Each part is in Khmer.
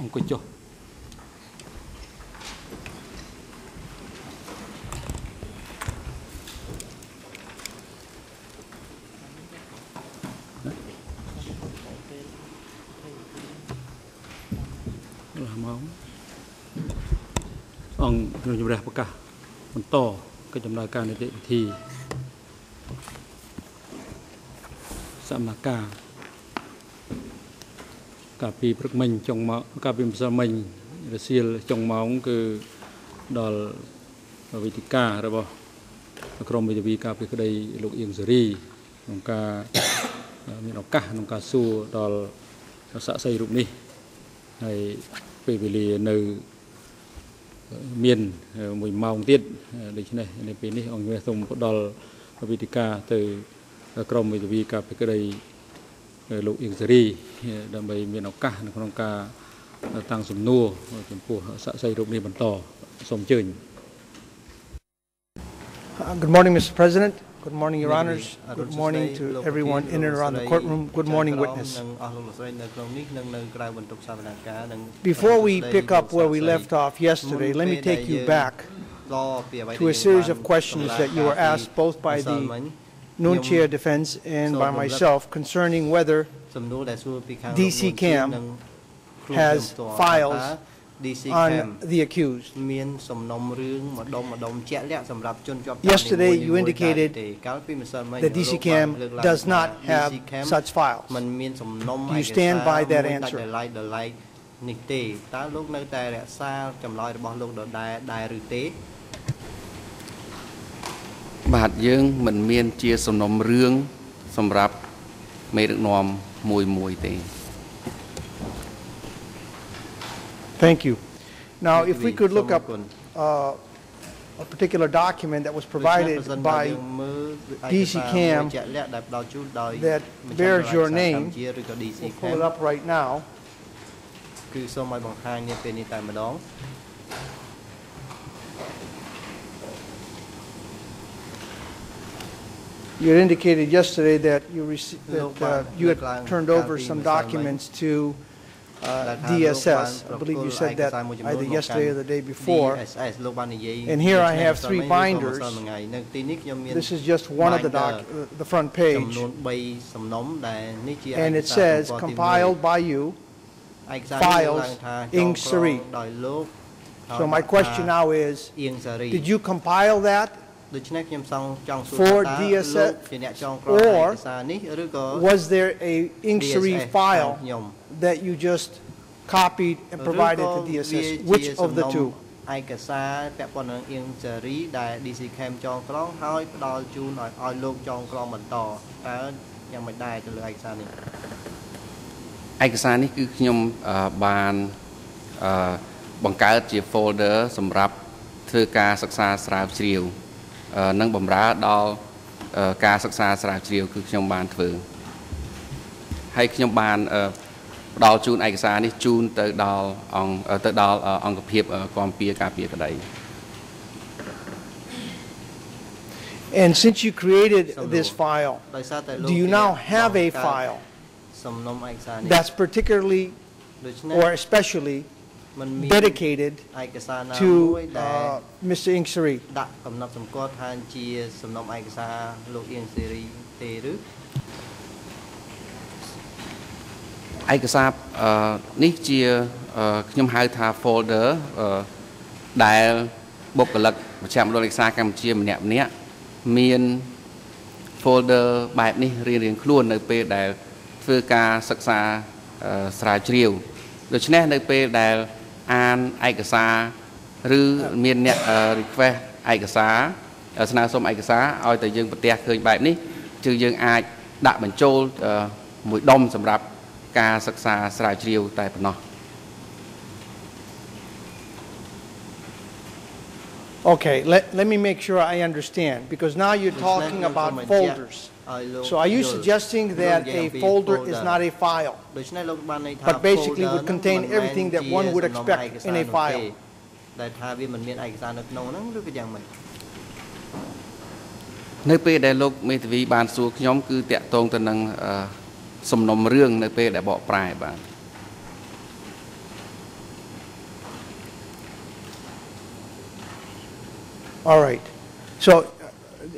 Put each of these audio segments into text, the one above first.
អង្គុយចុះកន្លះម៉ោងអង្គជំរះប្រកាសបន្តកិច្ចដំណើរការនីតិវិធីសមនការ កាលពីព្រឹកមិញចុងម៉ោងកាលពីម្សិលមិញរសៀលចុងម៉ោងគឺដល់វិធីការរបស់ក្រមវិទ្យាការពីក្តីលោកអៀងសេរីក្នុងការមានឱកាសក្នុងការសួរដល់សាក់សីរូបនេះហើយពេលវេលានៅមាន1ម៉ោងទៀតដូច្នេះនៅពេលនេះអង្គសូមផ្ដល់វិធីការទៅក្រមវិទ្យាការពីក្តី លោកអៀងសេរីដើម្បីមានឱកាសនៅក្នុងការតាំងសំណួរចំពោះសាក់សីរូបនេះបន្តសូមអញ្ជើញ Uh, Good morning, Mr. President. Good morning, Your Honors. Good morning to everyone in and around the courtroom. Good morning, witness. និងអស់លោកលោកស្រីនៅក្នុងនេះនិងនៅក្រៅបន្ទប់សវនកម្មនិង Before we pick up where we left off yesterday, let me take you back to a series of questions that you were asked both by the Nunchia Defense and by myself concerning whether សំណួរដែលសួរពីខាង DC លោក Cam និងគ្រូ has ខ្ញុំផ្ទាល់ files ថា DC Cam on the accused. មានសំណុំរឿងម្ដុំម្ដុំជាក់លាក់សម្រាប់ជនជាប់ Yesterday, នីមួយៗ you indicated ទេកាលពីម្សិលមិញ that DC លោកបាន Cam លើកឡើង does not ថា have DC Cam such files. มันមានសំណុំ Do you ឯកសារ stand by that មួយដាច់ answer? ដោយឡែកដោយឡែកនេះទេតើលោកនៅតែរក្សាចម្លើយរបស់លោកដដែលដែរឬទេ បាទយើងមិនមានជាសំណុំរឿងសម្រាប់មេដឹកនាំមួយមួយទេ Thank you. Now, if we could look សូមអ up រគុណ uh, a particular document that was ដូច្នេះ provided ប្រសិនបើ by យើងមើលឯក DC សារមួយ Cam ជាក់លាក់ដែលផ្ដល់ជូនដោយ that មជ្ឈមណ្ឌល bears your ឯកសារ name កម្ពុជាឬក៏ DC We'll pull Cam it up right now. You had indicated yesterday that you received, that uh, you had turned over some documents to uh, DSS. I believe you said that either yesterday or the day before. And here I have three binders. This is just one of the doc, the front page. And it says, compiled by you, files, Ing Sari. So my question now is, did you compile that ដូច្នេះខ្ញុំសង្ឃចង់សួរ For ថា DSS លោកជាអ្នកចងក្រងឯ or កសារនេះឬក៏ Was there a Inksery DSS file ខ្ញុំ that you just copied and ឬ provided ក៏ to វា DSS? ជា Which សំ of the ណុំ two? ឯកសារពាក់ព័ន្ធនឹងអៀងសារីដែល DC Cam ចងក្រងហើយផ្ដល់ជូនឲ្យឲ្យលោកចងក្រងបន្តតើយ៉ាងមិនដែរទៅលើឯកសារនេះឯកសារនេះគឺខ្ញុំអឺបានអឺបង្កើតជា folder សម្រាប់ធ្វើការសិក្សាស្រាវជ្រាវអឺ និងបំរើដល់អឺការសិក្សាស្រាវជ្រាវគឺខ្ញុំបានធ្វើហើយខ្ញុំបានអឺផ្ដល់ជូនឯកសារនេះជូនទៅដល់អង្គអឺទៅដល់អឺអង្គភាពអឺគាំពៀការពារក្តី And since you created Some this law. file, ដោយសារតែលោក do you ជា now អ្នក have a បង្កើត file សំណុំឯកសារនេះ that's particularly ដូច្នេះ or especially มันមាន dedicated ឯកសារណាមួយ to ដែល uh, Mr. Inksery? ដាក់កំណត់សម្គាល់ថាជាសំណុំឯកសារលោកអៀងសេរីទេឬឯកសារអឺនេះជាអឺខ្ញុំហៅថា folder អឺដែលបុគ្គលិកមជ្ឈមណ្ឌលឯកសារកម្ពុជាម្នាក់ម្នាក់មាន folder បែបនេះរៀងៗខ្លួននៅពេលដែលធ្វើការសិក្សាអឺស្រាវជ្រាវដូច្នេះនៅពេលដែល អានឯកសារឬមានអ្នកអឺ request ឯកសារស្នើសុំឯកសារឲ្យតែយើងប្រទះឃើញបែបនេះគឺយើងអាចដាក់បញ្ចូលអឺមួយដុំសម្រាប់ការសិក្សាស្រាវជ្រាវតែប៉ុណ្ណោះ Okay, let, let me make sure I understand, because now you're ដូច្នេះ talking ខ្ញុំ about សូមបញ្ជាក់ folders. So are you suggesting that a folder is not a file, but basically would contain everything that one would expect in a file? All right. So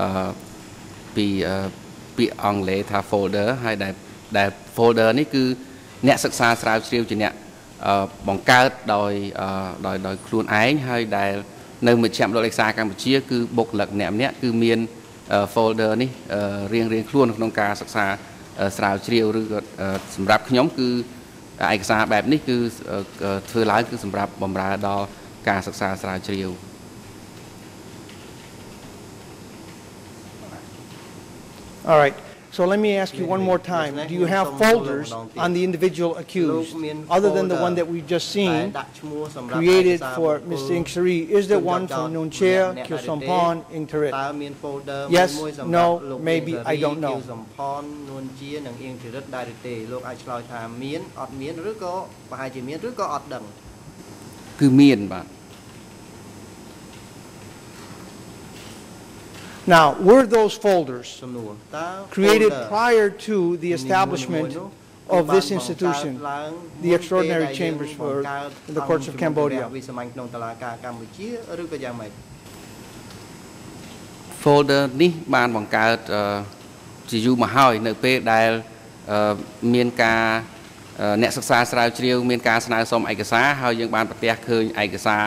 អឺពីអឺពាក្យអង់គ្លេសថា folder ហើយដែលដែល folder នេះគឺអ្នកសិក្សាស្រាវជ្រាវជាអ្នកអឺបង្កើតដោយអឺដោយដោយខ្លួនឯងហើយដែលនៅមជ្ឈមណ្ឌលឯកសារកម្ពុជា គឺបុគ្គលិកម្នាក់ម្នាក់គឺមាន folder នេះរៀងរៀងខ្លួនក្នុងការសិក្សាស្រាវជ្រាវឬក៏សម្រាប់ខ្ញុំគឺឯកសារបែបនេះគឺធ្វើឡើងគឺសម្រាប់បម្រើដល់ការសិក្សាស្រាវជ្រាវ All right. So let me ask you one more time. Do you have folders on the individual accused, other than the one that we've just seen, created for Mr. Ingsari? Is there one for Nunchea, Kyusompon, Ingtarit? Yes, no, maybe, I don't know. Now, were those folders សំណួរតើ created folder prior to the នីមួយៗ establishment នោះ of បាន this បង្កើត institution, ឡើង the មុនពេល extraordinary ដែលយើង chambers for បង្កើត the courts of អង្គជំនុំជម្រះ Cambodia? វិសាមញ្ញក្នុងតុលាការកម្ពុជាឬក៏យ៉ាងម៉េច folder នេះបានបង្កើតអឺជាយូរមកហើយនៅពេលដែលអឺមានការអឺអ្នកសិក្សាស្រាវជ្រាវ មានការស្នើសុំឯកសារហើយយើងបានប្រទះឃើញឯកសារ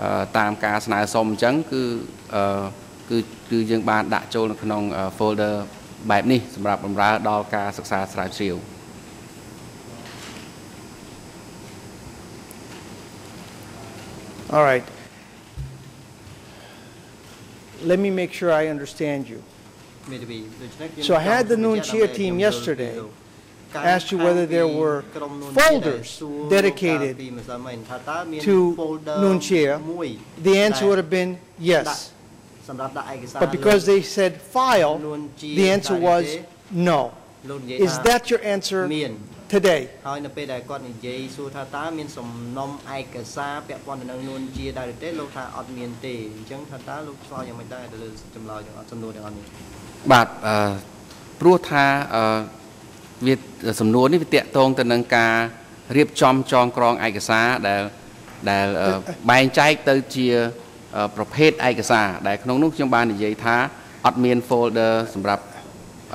អឺតាមការស្នើសុំអញ្ចឹងគឺអឺគឺ គឺយើងបានដាក់ចូលនៅក្នុង folder បែបនេះសម្រាប់បម្រើដល់ការសិក្សាស្រាវជ្រាវ All right. Let me make sure I understand you. មេធាវីដូច្នេះខ្ញុំ So I had the ចង់ Noon បញ្ជាក់ Chia ដើម្បី team ខ្ញុំយល់ yesterday ពីលោក asked you whether there were ក្រុម Noon Chia ដែល folders សួរ dedicated កាលពីម្សិលមិញថាតើមាន to folder Noon Chia. មួយ The answer would have been ដាក់ yes. សម្រាប់ដាក់ឯកសារ But because they said file, Noon Chia the answer ដែរ was ទេ no. លោកនិយាយ Is ថា that your answer មាន today? ហើយនៅពេលដែលគាត់និយាយសួរថាតើមានសំណុំឯកសារពាក់ព័ន្ធទៅនឹងនួនជាដែរឬទេលោកថាអត់មានទេអញ្ចឹងថាតើលោកឆ្លើយយ៉ាងម៉េចដែរទៅលើចម្លើយទាំងអត់សំណួរទាំងអស់នេះបាទអឺព្រោះថាអឺវាសំណួរនេះវាតកតងទៅនឹងការរៀបចំចងក្រងឯកសារដែលដែលអឺបែងចែកទៅជាអឺ ប្រភេទឯកសារដែលក្នុងនោះខ្ញុំបាននិយាយថាអត់មាន folder សម្រាប់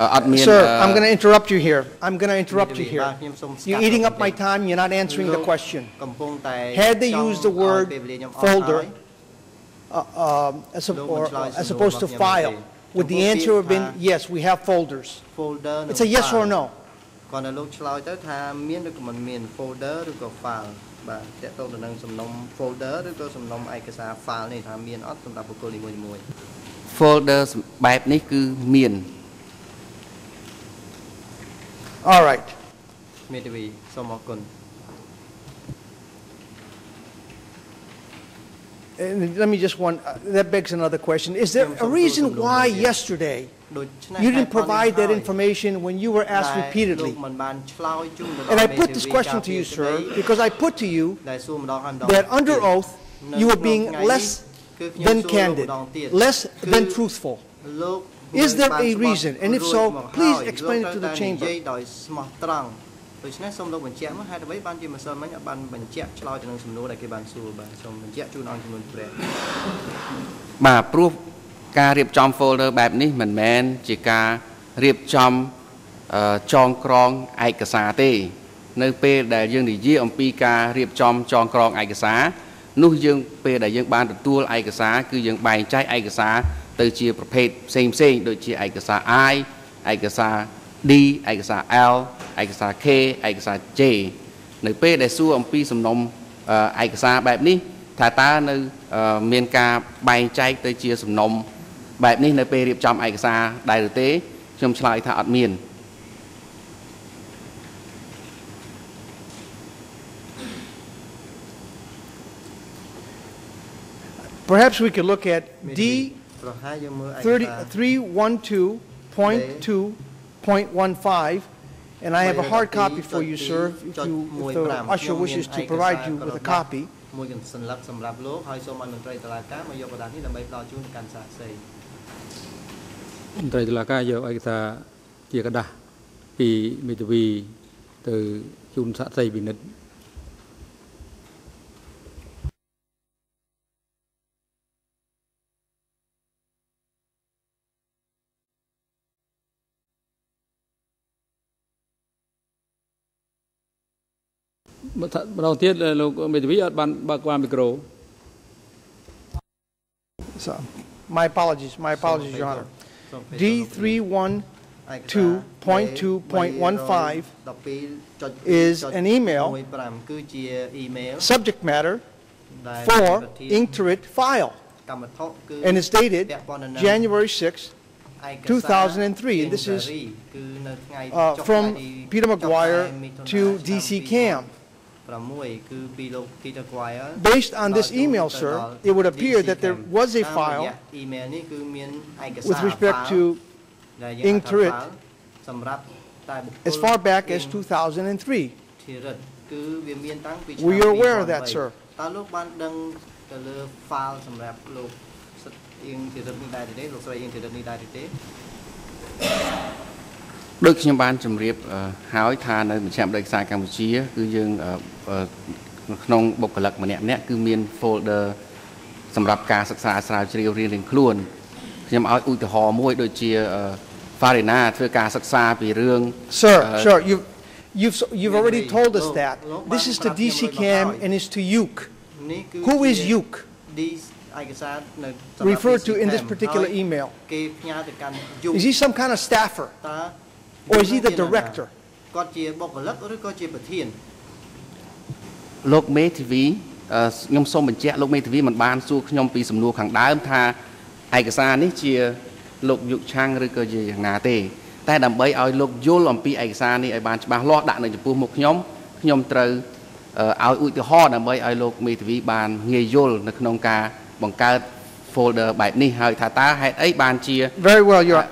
អឺអត់មាន Sir, អឺ I'm going to interrupt you here. I'm going to interrupt you បាទ here. ខ្ញុំសូមស្កាត់ You're eating up my បន្តិច time, you're not answering the លោក question. កំពុងតែ Had they ចង់ used the ឲ្យ word ពេលវេលាខ្ញុំអស់ folder ហើយ uh, um, as, a,លោក or, មិនឆ្លើយ as សំណួរ opposed to របស់ខ្ញុំ file, ទេ would the ចំពោះ answer have ពាក្យ been, ថា yes, we have folders? folder និង It's a yes or file no. គាត់នៅលោកឆ្លើយទៅថាមានឬក៏មិនមាន folder ឬក៏ file បាទតកតងទៅនឹងសំណុំ folder ឬក៏សំណុំឯកសារ file នេះថាមានអត់សម្រាប់បុគ្គលនីមួយៗ folder បែបនេះគឺមាន All right. មេធាវីសូមអរគុណ And let me just one, uh, that begs another question. Is there a reason why yesterday ដូច្នេះ you ហេតុ didn't ផលនេះ provide that ហើយ information when you were asked ដែល repeatedly? លោកមិនបានឆ្លើយជូនទៅដល់ And I មេ put ធា this វី question ការ to ពា you, រក្តី sir, because I put to you ដែលសួរម្ដងហើយម្ដង that under ទៀត oath នៅ you were ក្នុង being ថ្ងៃនេះ less គឺខ្ញុំ than សួរលោក candid, ម្ដងទៀត less គឺ than truthful. លោក Is there បាន a ស្បត់ reason? And if រួច so, មក please ហើយ explain it លោក to the តែ chamber. និយាយដោយស្មោះត្រង់ដូច្នេះសូមលោកបញ្ជាក់មកហេតុអ្វីបានជាម្សិលមិញអត់បានបញ្ជាក់ឆ្លើយទៅនឹងសំណួរដែលគេបានសួរបាទសូមបញ្ជាក់ជូនអង្គជំនុំជម្រះ បាទព្រោះ ការរៀបចំ folder បែបនេះមិនមែនជាការរៀបចំអឺចងក្រងឯកសារទេ នៅពេលដែលយើងនិយាយអំពីការរៀបចំចងក្រងឯកសារនោះយើងពេលដែលយើងបានទទួលឯកសារគឺយើងបែងចែកឯកសារទៅជាប្រភេទផ្សេងផ្សេងៗដូចជាឯកសារ I ឯកសារ D ឯកសារ L ឯកសារ K ឯកសារ J នៅពេលដែលសួរអំពីសំណុំអឺឯកសារបែបនេះថាតើនៅអឺមានការបែងចែកទៅជាសំណុំ Perhaps we could look at D 312.2.15 and I have a hard copy for you, sir, if, you, if the usher wishes to provide you with a copy. ไตรตุลากายอไอกตาเกียกดาปีมิตวี từ chung xã xây bình định đầu tiên là lúc mình ví bạn bạn qua micro. So, my apologies, my apologies, Your Honor. D312.2.15 is an email subject matter for Interit file and is dated January 6, 2003. And this is uh, from Peter McGuire to DC Camp. Based on this email, sir, it would appear that there was a file with respect to Intuit as far back as 2003. Were you aware of that, sir? តើលោកបានដឹងទៅលើ file សម្រាប់លោកសិទ្ធអៀងធីរិតនេះដែរទេលោកស្រីអៀងធីរិតនេះដែរទេ ដូចខ្ញុំបានជម្រាបអឺហើយថានៅមជ្ឈមណ្ឌលឯកសារកម្ពុជា គឺយើងអឺអឺនៅក្នុងបុគ្គលិកម្នាក់ម្នាក់គឺមាន folder សម្រាប់ការសិក្សាស្រាវជ្រាវរៀងៗខ្លួនខ្ញុំឲ្យឧទាហរណ៍មួយដូចជាអឺ Farina ធ្វើការសិក្សាពីរឿង Sir, Uh, sir, you've, you've, you've already Maybe. told us Look, that. look, This is to Mark, DC Mark, Cam Mark. and it's to Uke. នេះគឺ Who is Uke? ឌីឯកសារនៅសម្រាប់ Referred to DC in this Cam particular ហើយ email. គេផ្ញើទៅកាន់យុ Is he some kind of staffer? តើ Or is he the គាត់ជានរណា director? គាត់ជាបុគ្គលិកឬក៏ជាប្រធានលោកមេធាវីអឺខ្ញុំសូមបញ្ជាក់លោកមេធាវីមិនបានសួរខ្ញុំពីសំណួរខាងដើមថាឯកសារនេះជាលោកយុគឆាំងឬក៏ជាយ៉ាងណាទេ តែដើម្បីឲ្យលោកយល់អំពីឯកសារនេះឲ្យបានច្បាស់លាស់ដាក់នៅចំពោះមុខខ្ញុំខ្ញុំត្រូវអឺឲ្យឧទាហរណ៍ដើម្បីឲ្យលោកមេធាវីបានងាយយល់នៅក្នុងការបង្កើត folder បែបនេះហើយថាតើហេតុអីបានជា Very well, Your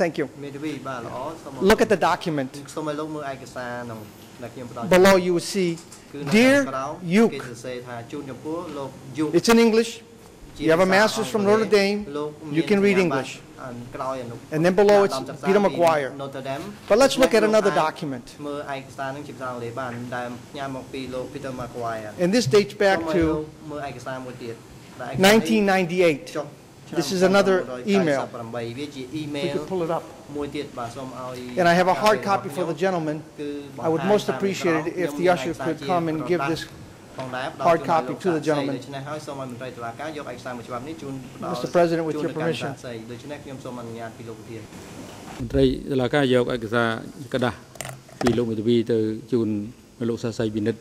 Thank you. មេធាវីបាទល្អសូម Look at the document. សូមឲ្យលោកមើលឯកសារក្នុងដែលខ្ញុំផ្ដល់ Below you will see, គឺនៅខាង Dear ក្រោមគេ Uke, សរសេរថាជូនចំពោះលោកយុគ it's in English. ជា You have a ភាសា master's from អង់គ្លេស Notre Dame. លោក You can read មាន English. អានក្រោយអនុ And then below it's អាដាមសិក្សា Peter ពី McGuire. Notre Dame But let's look at លោក another អាច document. មើលឯកសារនឹងជាភាសាអង់គ្លេសបានដែលផ្ញើមកពីលោក Peter McGuire And this dates back សូមឲ្យលោក to មើលឯកសារមួយទៀតដែលឯកសារនេះ 1998. ចុះ This is another email. We could pull it up. And I have a hard copy for the gentleman. I would most appreciate it if the usher could come and give this hard copy to the gentleman. Mr. President, with your permission. ស្ត្រីដូច្នេះខ្ញុំសូមអនុញ្ញាតពីលោកប្រធាន មន្ត្រីតុលាការយកឯកសារក្រដាស់ពីលោកមេធាវីទៅជូនលោកសាស្ត្រីវិនិត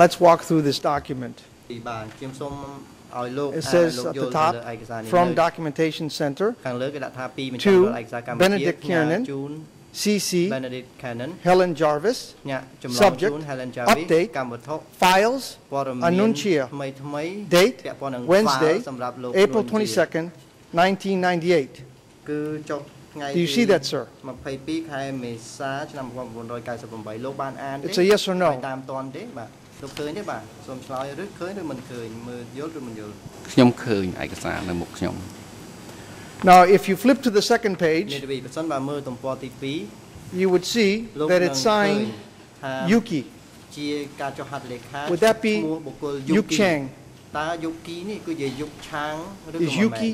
Let's walk through this document. ពីបាទខ្ញុំសូមឲ្យលោក It អាន says លោក at យ the ល់ទៅ top, លើឯកសារនេះ from នៅ Documentation Center, ខាងលើគេដាក់ថាពីមជ្ឈ To មណ្ឌលឯកសារកម្ពុជា Benedict ផ្ញើ Kiernan, ជូន CC, Benedict Cannon Helen Jarvis, ញាក់ចម្លង Subject, ជូន Helen Jarvis update, កម្មវត្ថុ files, ព័ត៌មាន Anuncia, ថ្មីថ្មី date, ពាក់ព័ន្ធនឹង Wednesday, file សម្រាប់លោក April Anuncia twenty-second, nineteen ninety-eight. គឺចុះថ្ងៃ Do you see that, sir? 22ខែមេសាឆ្នាំ1998លោកបានអានទេ It's a yes or no. ហើយតាមតនទេបាទ លោកឃើញទេបាទសូមឆ្លើយឬឃើញឬមិនឃើញមើលយល់ឬមិនយល់ខ្ញុំឃើញឯកសារនៅមុខខ្ញុំ Now, if you flip to the second មេ page, ធាវីបើសិនបើមើលទំព័រទី you would see 2លោក that នឹង it's ឃើញ signed ថា Yuki. ជាការចុះហត្ថលេខា Would that be ឈ្មោះបុគ្គល Yuk Yuki Chang? តើ Yuki នេះគឺជាយុគឆាងឬក៏ Is មិនមែន Yuki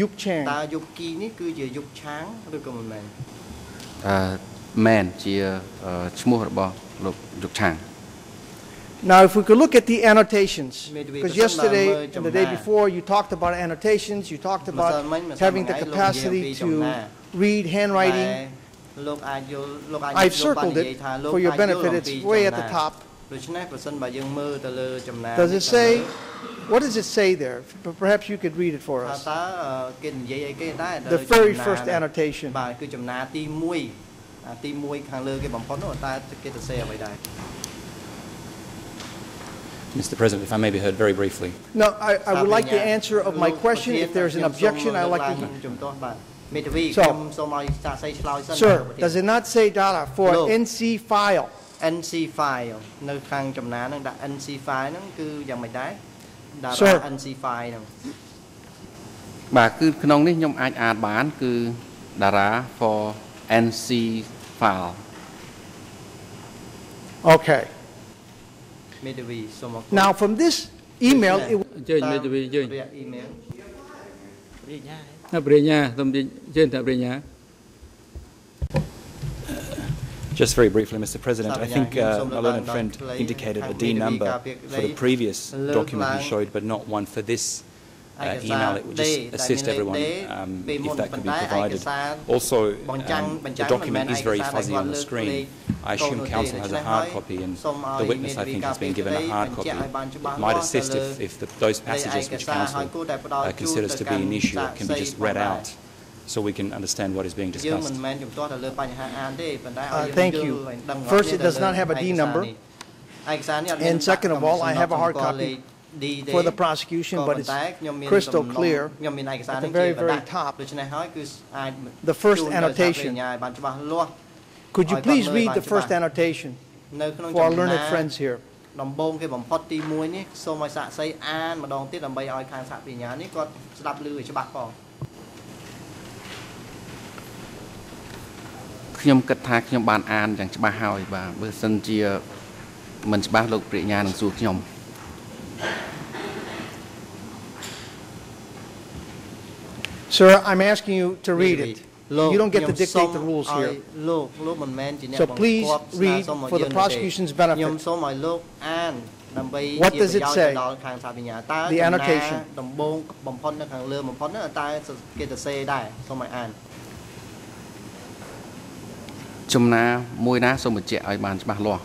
Yuk តើ Chang? Yuki នេះគឺជាយុគឆាងឬក៏មិនមែនអឺមែនជាអឺឈ្មោះរបស់លោកយុគឆាង Now, if we could look at the annotations, Maybe because because yesterday sometimes and the day jamna. before, you talked about annotations, you talked ម្សិល about មិញម្សិល having the ថ្ងៃលោកនិយាយ capacity ពី to ចំណា read តែ handwriting. លោកអាចយល់លោកអាច I've លោកបាន circled និយាយ it ថាលោក for your អាចយល់ benefit. អំ It's ពី way ចំ at the ណា top. ដូច្នេះប្រសិនបើយើងមើលទៅលើចំណាន Does it say, what does it say there? P- Perhaps you could read it for ថា us. តើអឺគេនិយាយអីគេដែរ The very first annotation. បាទគឺចំណាទី1អាទី1ខាងលើគេបំផុតនោះតើគេទៅសេអ្វីដែរ Mr. President, if I may be heard very briefly. No, I, I would like the answer of my question. If there's an objection, I'd like to hear. ជំទាស់បាទមេធាវី So- ខ្ញុំសូមឲ្យសាកសីឆ្លើយសិន Sir, បាទ does it not say data for No. NC file? NC file នៅខាងចំណានហ្នឹងដាក់ NC file ហ្នឹងគឺយ៉ាងម៉េចដែរតា Sir. រា NC file ហ្នឹង បាទគឺក្នុងនេះខ្ញុំអាចអានបានគឺតារា for NC file Okay. now, from this email, it was... Just very briefly, Mr. President, I think uh, my learned friend indicated a D number for the previous document he showed, but not one for this uh, email it would just assist everyone um, if that could be provided. Also, um, the document is very fuzzy on the screen. I assume Council has a hard copy, and the witness, I think, has been given a hard copy. It might assist if, if the, those passages which Council uh, considers to be an issue can be just read out so we can understand what is being discussed. Uh, uh thank you. First, it does not have a D number. And second of all, I have a hard copy for the prosecution, ក៏ but ប៉ុន្ it's តែខ្ញុំមាន crystal សំណុំ clear ខ្ញុំមានឯកសារ at នេះ the very, ជាបណ្ដា very top. ដូច្នេះហើយគឺអាច The first ជូនទៅ annotation. សាស្ត្រាចារ្យឲ្យបានច្បាស់លាស់ Could you Ai please con ơi, read bạn the cho first bạn. annotation នៅក្នុង for our ចំណា learned friends here? ដំបូងគេបំផុតទី1នេះសូមឲ្យសាកសីអានម្ដងទៀតដើម្បីឲ្យខាងសហបញ្ញានេះគាត់ស្ដាប់ឮឲ្យច្បាស់ផង ខ្ញុំគិតថាខ្ញុំបានអានយ៉ាងច្បាស់ហើយបាទបើសិនជាមិនច្បាស់លោកប្រាជ្ញានឹងសួរខ្ញុំ Sir, I'm asking you to read it. លោក You don't get to ខ្ញុំ dictate សូម the rules ឲ្យ here. លោកលោកមិនមែនជាអ្នក So បង្ please គាប់ស្នើ read សុំមក for យើ the ងទេ prosecution's benefit. ខ្ញុំសូមឲ្យលោកអានដើម្បី What ជា does ប្រ it យោជន៍ say? ទៅដល់ខាងសហបញ្ញាតើ The ចំណា annotation. ដំបូងបំផុតនៅខាងលើបំផុតហ្នឹងតើគេទៅសេដែរសូមឲ្យអាន ចំណាមួយណាសូមបញ្ជាក់ឲ្យបានច្បាស់លាស់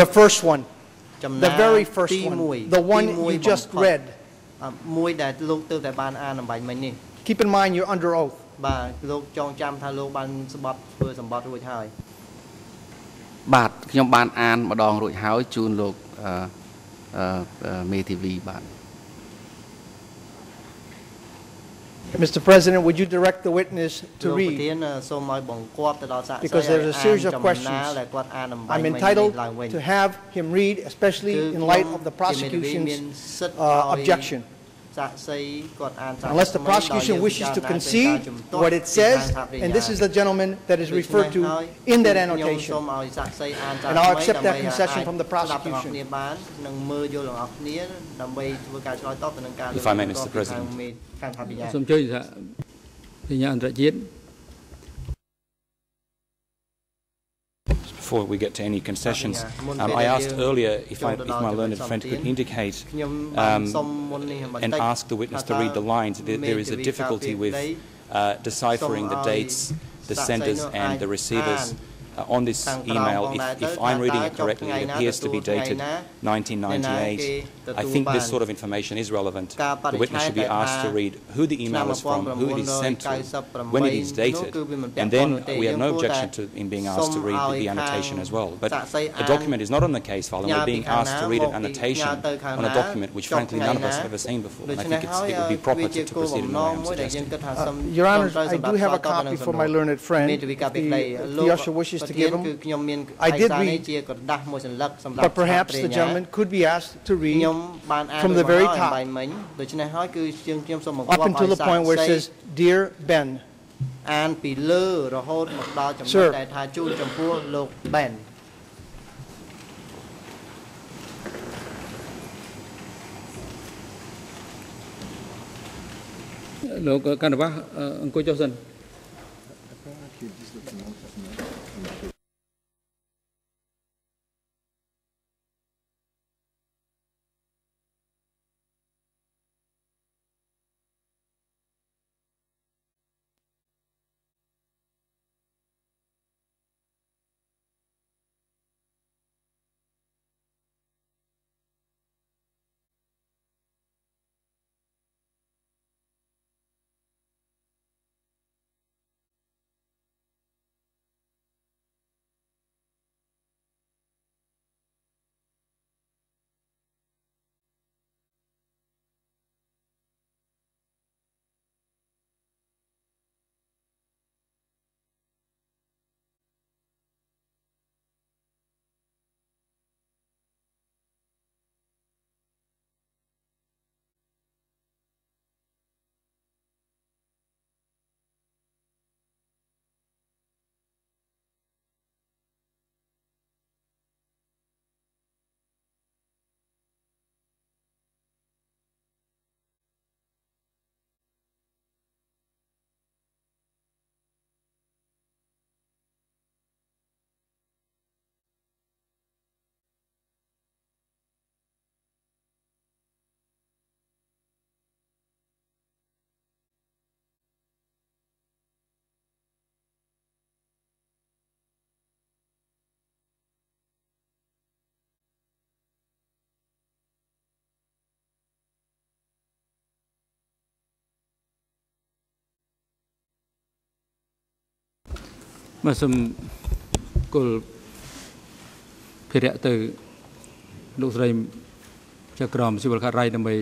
The first one, ចំណា the very first ទី one, 1 the one ទី you បំ just ផុត read. អ่ะមួយដែលលោកទើបតែបានអានអំបញ្ញមិញនេះ Keep in mind, you're under oath. បាទលោកចងចាំថាលោកបានស្បត់ធ្វើសម្បត្តិរួចហើយ បាទខ្ញុំបានអានម្ដងរួចហើយជូនលោកអឺអឺអឺមេធាវីបាទ Mr. President, would you direct the witness លោក to ប្រធា read? នសូមឲ្យបង្គាប់ទៅដល់សាកសី Because there's a series of ឲ្យអាន questions. ចំណាដែលគាត់អានអំបញ្ញ I'm មិញនេះ entitled ឡើងវិញ to have him read, especially គឺ in ខ្ញុំ light of the ជាមេធាវីមាន prosecution's សិទ្ធិ uh, ឲ្យ objection. Unless the prosecution wishes to concede what it says, and this is the gentleman that is referred to in that annotation. And I'll accept that concession from the prosecution. If I may, Mr. President. before we get to any concessions. Um, I asked earlier if, I, if my learned friend could indicate um, and ask the witness to read the lines. there, there is a difficulty with uh, deciphering the dates, the senders and the receivers. Uh, on this email, if, if, I'm reading it correctly, it appears to be dated 1998. I think this sort of information is relevant. The witness should be asked to read who the email is from, who it is sent to, when it is dated, and then we have no objection to him being asked to read the, annotation as well. But the document is not on the case file, and we're being asked to read an annotation on a document which, frankly, none of us have ever seen before. And I think it would be proper to, to proceed in the. Uh, Your Honor, I do have a copy for my learned friend. The, the usher wishes to ប្រធា give នគឺ him, ខ្ញុំមាន I ឯ did កសារនេះ read. ជាក្រដាស់មួយសន្លឹកសម្រាប់ but perhaps the gentleman could be asked to ខ្ញុំ read បានអាន from the រួចមក very ហើយ top. បាយមិញដូច្នេះហើយគឺជាងខ្ញុំសូមបង្គា up ប់ until ឲ្យ the point where it សាកសី says, Dear Ben. អានពីលើរហូតមកដល់ចំណុច Sir. ដែលថាជូនចំពោះលោក Ben លោកកណ្ដវ៉ាអង្គុយចុះសិន មកសូមគល់ភិរៈទៅលោកស្រីចក្រមសិវលខាត់រៃដើម្បី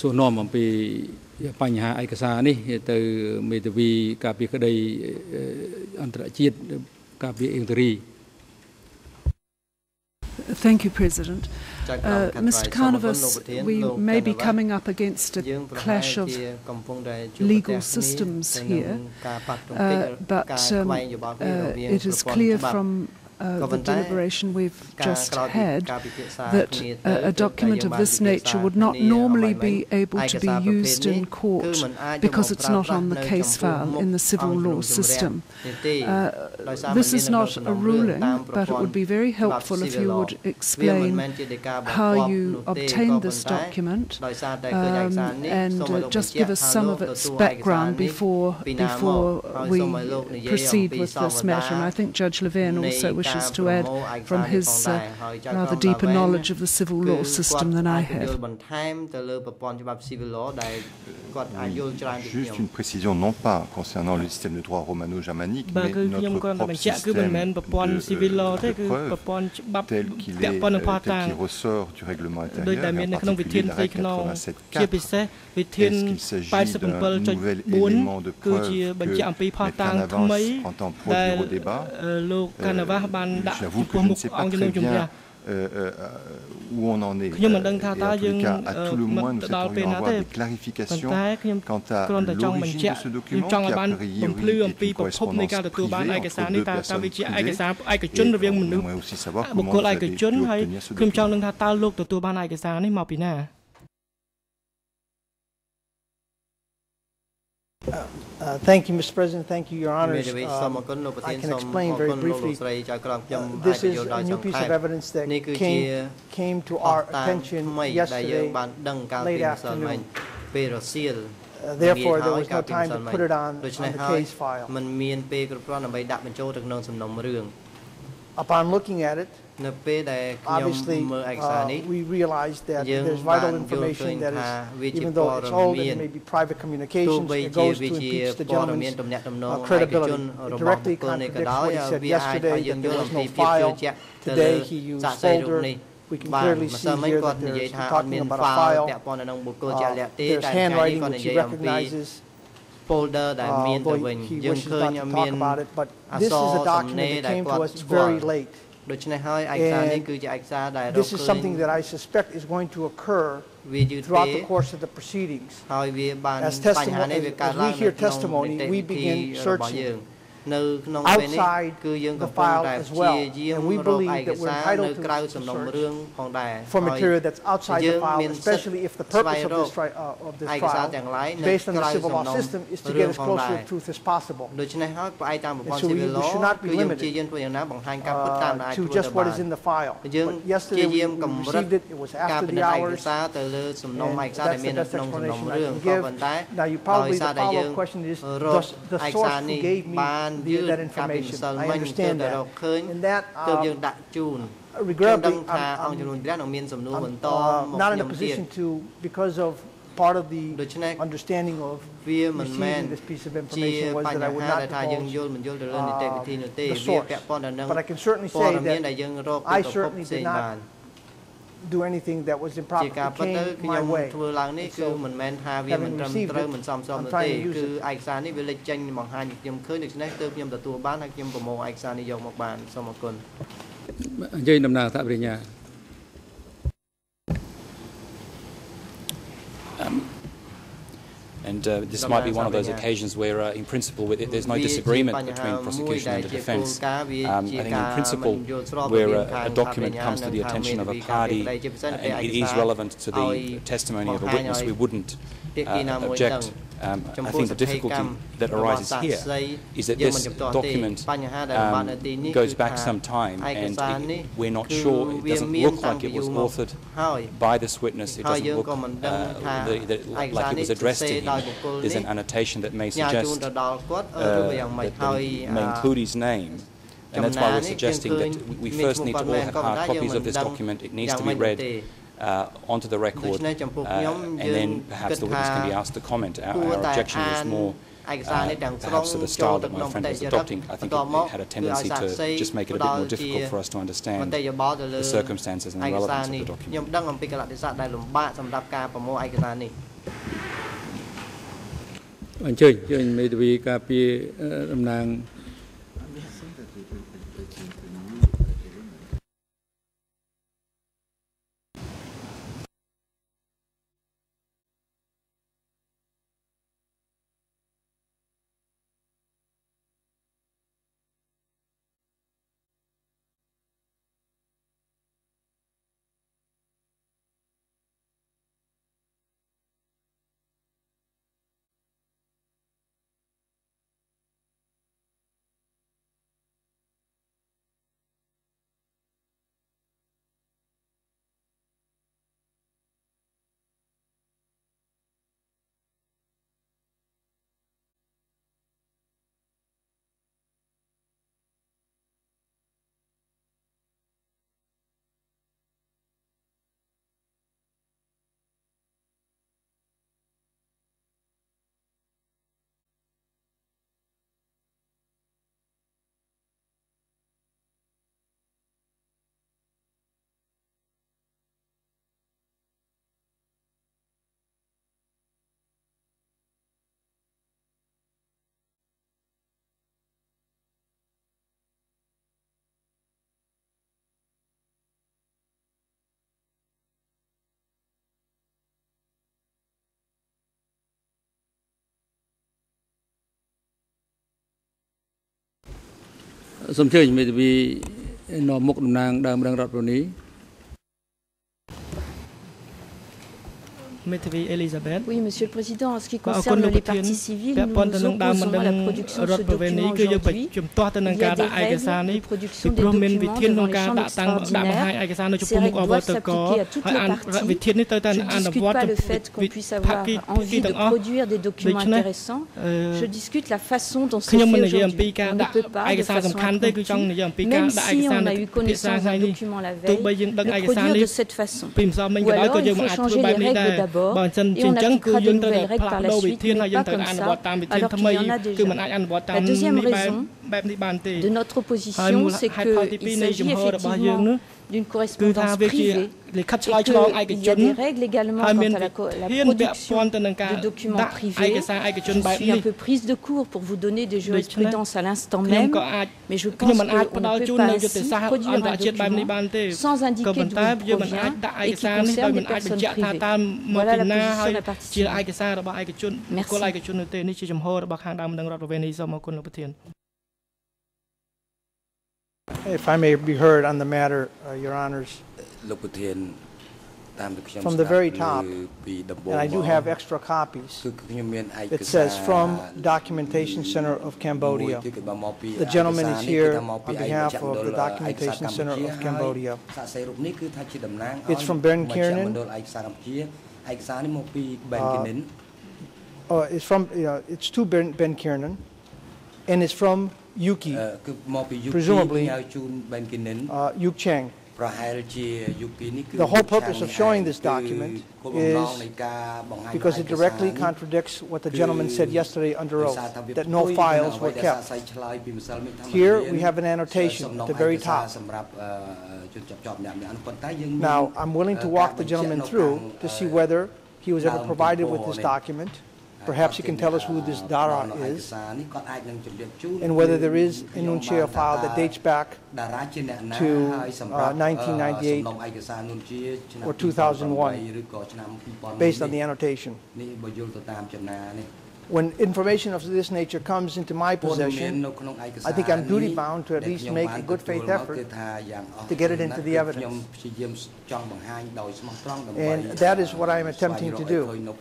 សួរនាំអំពីបញ្ហាឯកសារនេះទៅមេធាវីការពារក្តីអន្តរជាតិការពារអ៊ីងតរី Thank you, President. Uh, Mr. Carnivus, we may be coming up against a clash of legal systems here, uh, but um, uh, it is clear from uh, the deliberation we've just had that a, a document of this nature would not normally be able to be used in court because it's not on the case file in the civil law system. Uh, this is not a ruling, but it would be very helpful if you would explain how you obtained this document um, and uh, just give us some of its background before, before we proceed with this matter. And I think Judge Levin also wishes wishes to add from his uh, rather deeper knowledge of the civil law system than I have. Juste une précision, non pas concernant le système de droit romano-germanique, mais notre propre système de, de preuve tel qu'il est, euh, tel qu'il ressort du règlement intérieur, et en particulier de l'arrêt 87.4. Est-ce qu'il s'agit d'un nouvel élément de preuve que Canavas entend produire au débat euh, បានដាក់ចំពោះមុខអង្គជំនុំជម្រះ où on en est. Et en tout cas, à tout le moins, nous souhaiterions avoir des clarifications quant à l'origine de ce document qui a priori est une correspondance privée entre deux personnes privées. Et on aimerait aussi savoir comment vous avez pu obtenir ce document. Uh, thank you, Mr. President. Thank you, Your Honors. Um, I can explain very briefly. Uh, this is a new piece of evidence that came, came to our attention yesterday, late afternoon. Uh, therefore, there was no time to put it on, on the case file. Upon looking at it, obviously uh, we realized that there's vital information that is, even though it's old and it may be private communications, it goes to impeach the gentleman's uh, credibility. It directly contradicts what he said yesterday, that there was no file. Today he used folder. We can clearly see here that there's talking about a file. Uh, there's handwriting which he recognizes. folder ដែលមានទៅវិញយើងឃើញមានអក្សរសំណេរដែលគាត់ស្គាល់ very late ដូច្នេះហើយឯកសារនេះគឺជាឯកសារដែលរកឃើញ This is something that I suspect is going to occur throughout the course of the proceedings ហើយវាបានបញ្ហានេះវាកើតឡើងនៅក្នុង នីតិវិធីរបស់យើង outside the file as well. And we believe that we're entitled to for material that's outside the file, especially if the purpose of this, tri uh, of this trial, based on the civil law system, is to get as close to the truth as possible. And so we, we should not be limited uh, to just what is in the file. But yesterday we, we received it, it was after the hours, and that's the best explanation I យើងការពិសិលមិញទើបតែរកឃើញទើបយើងដាក់ជូន um, uh, regrettably um, um, uh, not in a position to because of part of the understanding of receiving this piece of information was that I would not divulge uh, the source. But I can certainly say that I certainly did not do anything that was improper it came my way ធ្វើឡើងនេះគឺមិនមែនថាវាមិនត្រឹមត្រូវមិនសមស្របនោះទេគឺឯកសារនេះវាលេចចេញបង្ហាញខ្ញុំឃើញដូច្នេះទើបខ្ញុំទទួលបានហើយខ្ញុំប្រមូលឯកសារនេះយកមកបានសូមអរគុណនិយាយដំណើរថាបរិញ្ញា And uh, this might be one of those occasions where, uh, in principle, there's no disagreement between prosecution and the defence. Um, I think, in principle, where a, a, document comes to the attention of a party and it is relevant to the testimony of a witness, we wouldn't uh, object. Um, I think the difficulty that arises here is that this document um, goes back some time and it, we're not sure, it doesn't look like it was authored by this witness, it doesn't look uh, the, the, like it was addressed to him. There's an annotation that may suggest uh, that may include his name. And that's why we're suggesting that we first need to all have hard copies of this document. It needs to be read uh, onto the record, uh, and then perhaps the witness can be asked to comment. Our, our objection is more perhaps of the style that my friend was adopting, I think it had a tendency to just make it a bit more difficult for us to understand the circumstances and the relevance of the document. ខ្ញុំដឹងអំពីកលៈទេសៈដែលលំបាកសម្រាប់ការប្រមូលឯកសារនេះអញ្ជើញអញ្ជើញមេធាវីការពារតំណាង សូមអញ្ជើញមេធាវីនាំមុខតំណាងដើមរងរដ្ឋប្រ នី Elisabeth. Oui, Monsieur le Président, en ce qui concerne les parties civiles, nous nous opposons à la production de ce document aujourd'hui. Il y a des règles de production des documents devant les chambres extraordinaires. Ces règles doivent s'appliquer à toutes les parties. Je ne discute pas le fait qu'on puisse avoir envie de produire des documents intéressants. Je discute la façon dont c'est fait aujourd'hui. On ne peut pas, de façon appropriée, même si on a eu connaissance d'un document la veille, le produire de cette façon. Ou alors, il faut changer les règles d'abord d'abord et on appliquera de nouvelles règles par la suite, mais pas comme ça, alors qu'il y en a déjà. La deuxième raison de notre opposition, c'est qu'il s'agit effectivement d'une correspondance privée et qu'il y a des règles également quant à la, la production de documents privés. Je suis un peu prise de cours pour vous donner des jurisprudences à l'instant même, mais je pense qu'on ne peut pas ainsi produire un document sans indiquer d'où il provient et qui concerne des personnes privées. Voilà la position de la partie. Merci. If I may be heard on the matter, uh, Your Honors, from the very top, and I do have extra copies, it says from Documentation Center of Cambodia. The gentleman is here on behalf of the Documentation Center of Cambodia. It's from Ben Kiernan. Uh, it's from, you know, it's to Ben, ben Kiernan, and it's from Yuki. Presumably Yuk Cheng the whole purpose of showing this document is because it directly contradicts what the gentleman said yesterday under oath, that no files were kept. Here we have an annotation at the very top. Now, I'm willing to walk the gentleman through to see whether he was ever provided with this document, Perhaps you can tell us who this Dara is and whether there is a Nunchia file that dates back to uh, 1998 or 2001 based on the annotation when information of this nature comes into my possession, I think I'm duty bound to at least make a good faith effort to get it into the evidence. And that is what I'm attempting to do.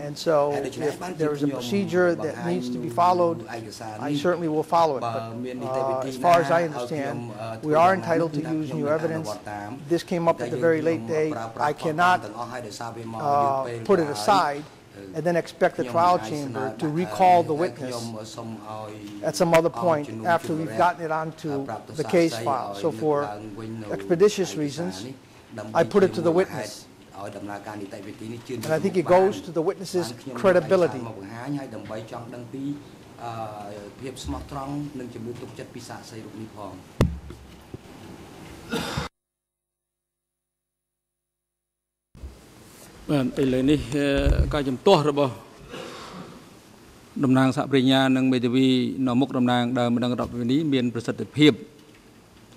And so if there is a procedure that needs to be followed, I certainly will follow it. But uh, as far as I understand, we are entitled to use new evidence. This came up at the very late day. I cannot uh, put it aside and then expect the trial chamber to recall the witness at some other point after we've gotten it onto the case file. So for expeditious reasons, I put it to the witness. And I think it goes to the witnesses credibility ដើម្បីចង់ដឹងពីភាពស្មោះត្រង់និងជំនឿទុកចិត្តពីសាក្សីរូបនេះផង បាទឥឡូវនេះការជំទាស់របស់តំណាងសហប្រញ្ញានិងមេធាវីនៅមុខតំណាងដើមម្ដងរដ្ឋវិនីមានប្រសិទ្ធភាព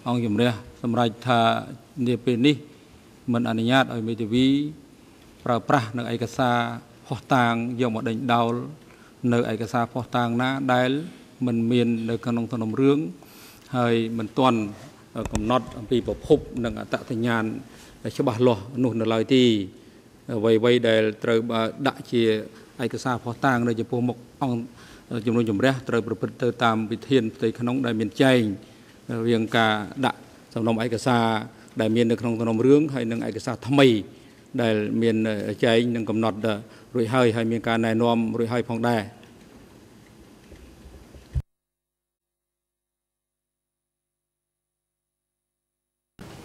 អង្គជំរះសម្រាប់ថានាពេលនេះមិនអនុញ្ញាតឲ្យមេធាវីប្រើប្រាស់នៅឯកសារផុសតាងយកមកដេញដោលនៅឯកសារផុសតាងណាដែលមិនមាននៅក្នុងសំណុំរឿងហើយមិនទាន់កំណត់អំពីប្រភពនិងអត្តសញ្ញាណច្បាស់លាស់នោះនៅឡើយទេ អ្វីៗដែលត្រូវដាក់ជាឯកសារផុសតាងនៅចំពោះមុខអង្គជំនុំជម្រះត្រូវប្រព្រឹត្តទៅតាមវិធានផ្ទៃក្នុងដែលមានចែងរៀងការដាក់សំណុំឯកសារដែលមាននៅក្នុងសំណុំរឿងហើយនិងឯកសារថ្មី ដែលមានចែងនិងកំណត់រួចហើយហើយមានការណែនាំរួចហើយផងដែរ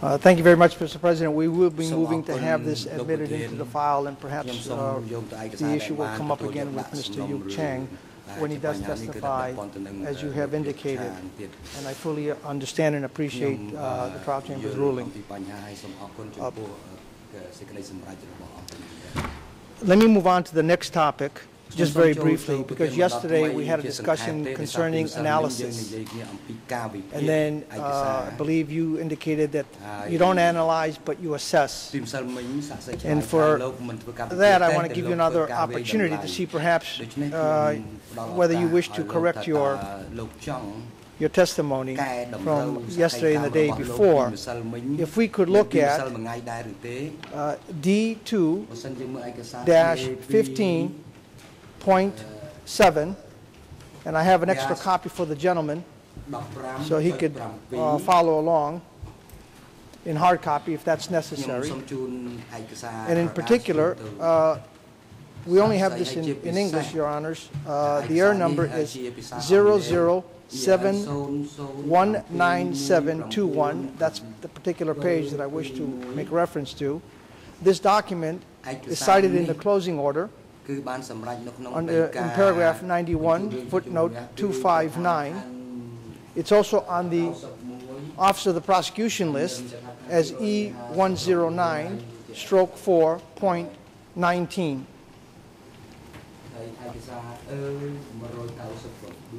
Uh, Thank you very much, Mr. President. We will be moving to have this admitted into the file, and perhaps uh, the issue will come up again with Mr. Yu Chang when he does testify, as you have indicated. And I fully understand and appreciate uh, uh, the trial chamber's ruling. Uh, let me move on to the next topic just very briefly, because yesterday we had a discussion concerning analysis. And then uh, I believe you indicated that you don't analyze, but you assess. And for that, I want to give you another opportunity to see perhaps uh, whether you wish to correct your your testimony from yesterday and the day before, if we could look at uh, D2-15 0.7, and I have an extra copy for the gentleman, so he could uh, follow along in hard copy if that's necessary. And in particular, uh, we only have this in, in English, Your Honors. Uh, the air number is 0071971. That's the particular page that I wish to make reference to. This document is cited in the closing order. In paragraph 91, footnote 259. It's also on the Office of the Prosecution list as E109 stroke 4.19.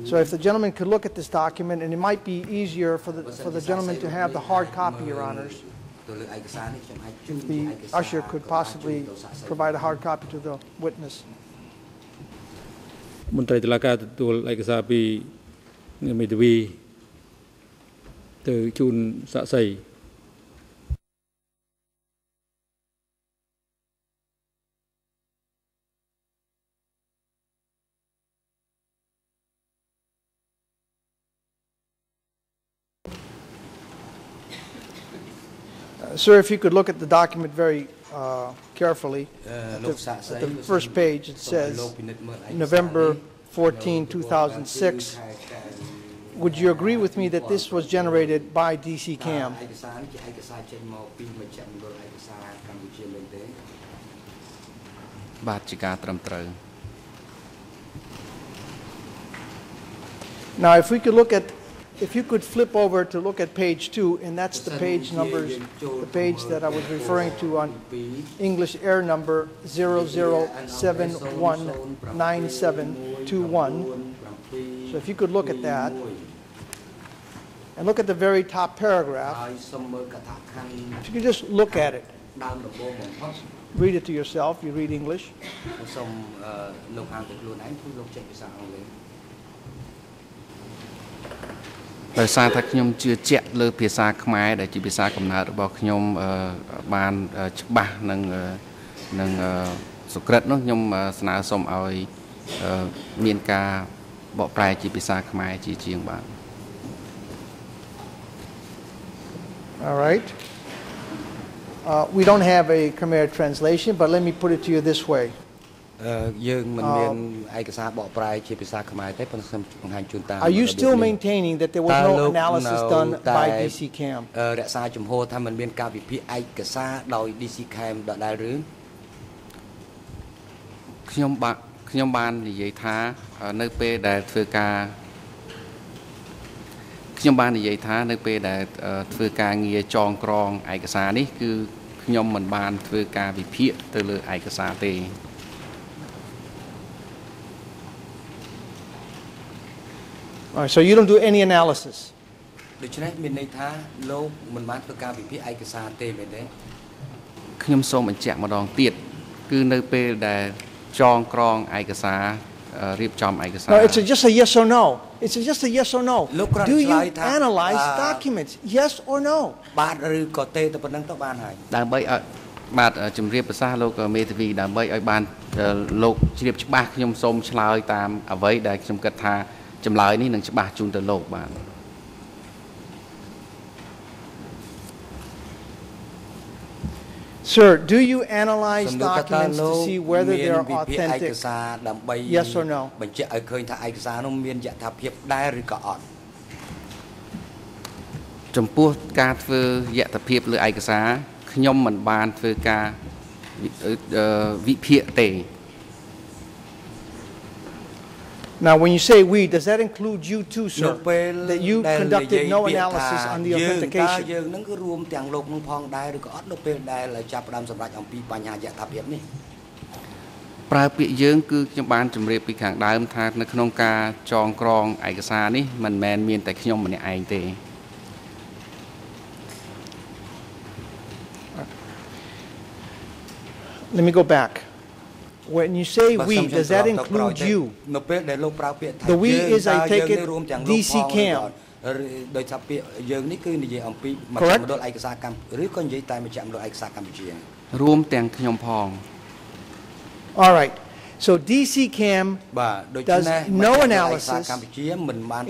So if the gentleman could look at this document, and it might be easier for the, for the gentleman to have the hard copy, Your Honors The usher could possibly provide a hard copy to the witness. មន្ត្រីតុលាការទទួលឯកសារពីមេធាវីទៅជូនសាក្សី Sir, if you could look at the document very uh, carefully, at the, at the first page it says November 14, 2006. Would you agree with me that this was generated by DC Cam? Now, if we could look at if you could flip over to look at page two, and that's the page numbers, the page that I was referring to on English air number 00719721. So if you could look at that, and look at the very top paragraph, if you could just look at it, read it to yourself, you read English. ដោយសារថាខ្ញុំជឿជាក់លើភាសាខ្មែរដែលជាភាសាកំណើតរបស់ខ្ញុំបានច្បាស់នឹងនឹងសុក្រិតនោះខ្ញុំស្នើសុំឲ្យមានការបកប្រែជាភាសាខ្មែរជាជាងបាទ All right. Uh, we don't have a Khmer translation, but let me put it to you this way. Are you still maintaining that there was no analysis done by DC Cam រក្សាជំហរថាมันមានការវិភាគឯកសារដោយ DC Cam ដដែលឬខ្ញុំបាទខ្ញុំបាននិយាយថានៅពេលដែលធ្វើការខ្ញុំបាននិយាយថានៅពេលដែលធ្វើការងារចងក្រងឯកសារនេះគឺខ្ញុំមិនបានធ្វើការវិភាគទៅលើឯកសារទេ All right, so you don't do any analysis. ដូច្នេះមានន័យថាលោកមិនបានធ្វើការវិភាគឯកសារទេមែនទេខ្ញុំសូមបញ្ជាក់ម្ដងទៀតគឺនៅពេលដែលចងក្រងឯកសាររៀបចំឯកសារ No it's a just a yes or no it's a just a yes or no Do you analyze documents yes or no បាទឬក៏ទេតែប៉ុណ្្នឹងទៅបានហើយដើម្បីឲ្យបាទជំរាបប្រសាសន៍លោកមេធាវីដើម្បីឲ្យបានលោកជ្រាបច្បាស់ខ្ញុំសូមឆ្លើយតាមអ្វីដែលខ្ញុំគិតថា ចម្លើយនេះនឹងច្បាស់ជូនទៅលោកបាទ Sir, do you analyze documents to see whether they are authentic? Yes or no? បញ្ជាក់ឲ្យឃើញថាឯកសារនោះមានយថាភាពដែរឬក៏អត់ចំពោះការធ្វើយថាភាពលើឯកសារខ្ញុំមិនបានធ្វើការវិភាគទេ Now, when you say we, does that include you too, sir? That you conducted no analysis on the authentication? យើងនឹងគឺរួមទាំងលោកនឹងផងដែរឬក៏អត់នៅពេលដែលចាប់ផ្ដើមសម្រាប់អំពីបញ្ហាយថាភាពនេះប្រើពាក្យយើងគឺខ្ញុំបានជម្រាបពីខាងដើមថានៅក្នុងការចងក្រងឯកសារនេះមិនមែនមានតែខ្ញុំម្នាក់ឯងទេ Let me go back. When you say we, does that include you? The we is I take it DC Cam ដោយថាពាក្យយើងនេះគឺនិយាយអំពីមជ្ឈមណ្ឌលឯកសារកម្ពុជាឬក៏និយាយតែមជ្ឈមណ្ឌលឯកសារកម្ពុជារួមទាំងខ្ញុំផង All right So DC Cam does no analysis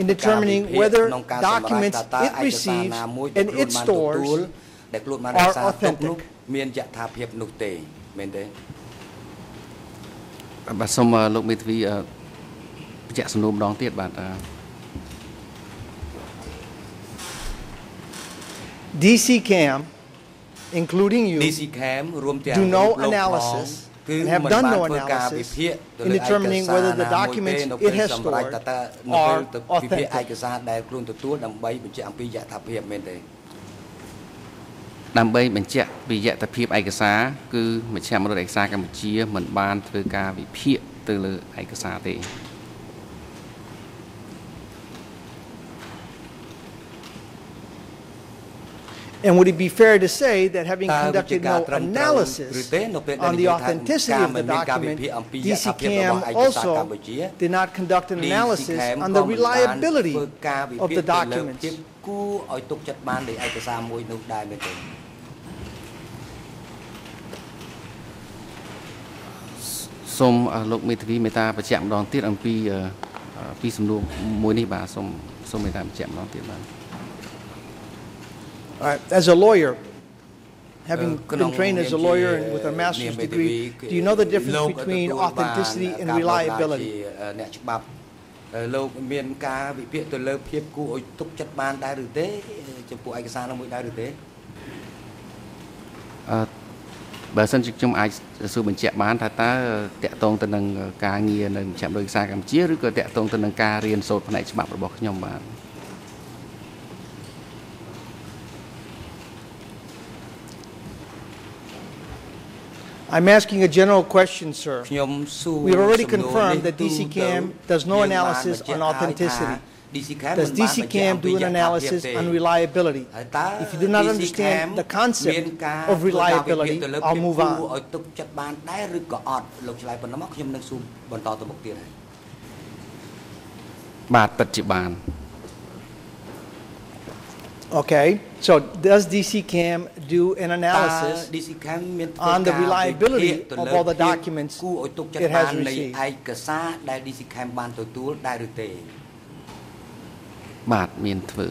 in determining whether documents it receives and it stores are authentic មានយថាភាពនោះទេមែនទេ បាទសូមលោកមេធាវីបញ្ជាក់សំណួរម្ដងទៀតបាទ DC Cam including you DC Cam រួមទាំង do no analysis and have done no analysis in determining whether the documents it has stored are authentic ឯកសារដែលខ្លួនទទួលដើម្បីបញ្ជាក់អំពីយថាភាពមែនទេ ដើម្បីបញ្ជាក់ពីយថាភាពឯកសារគឺមជ្ឈមណ្ឌលឯកសារកម្ពុជាមិនបានធ្វើការវិភាគទៅលើឯកសារទេ And would it be fair to say that having conducted no analysis on the authenticity of the document, DCCAM also did not conduct an analysis on the reliability of the documents? គួរឲ្យទុកចិត្តបានលើឯក សារមួយនោះដែរមែនទេសូមលោកមេធាវីមេតាបញ្ជាក់ម្ដងទៀតអំពីពីសំណួរមួយនេះបាទសូមសូមមេតាបញ្ជាក់ម្ដងទៀតបាទ As a lawyer having been trained as a lawyer and with a master's degree do you know the difference between authenticity and reliability អ្នកច្បាប់លោកមានការវិភាគទៅលើភាពគួរឲ្យទុកចិត្តបានដែរឬទេចំពោះឯកសារនោះមួយដែរឬទេអឺ បើសិនជាខ្ញុំអាចសួរបញ្ជាក់បានថាតើតកតងទៅនឹងការងារនៅមជ្ឈមណ្ឌលវិសាកម្ពុជាឬក៏តកតងទៅនឹងការរៀនសូត្រផ្នែកច្បាប់របស់ខ្ញុំបាទ I'm asking a general question, sir. We've already confirmed that DCCAM does no analysis on authenticity. Does DCCAM do an analysis on reliability? If you do not understand the concept of reliability, I'll move on. Okay, so does DCCAM do an analysis on the reliability of all the documents it has received? បាទមានធ្វើ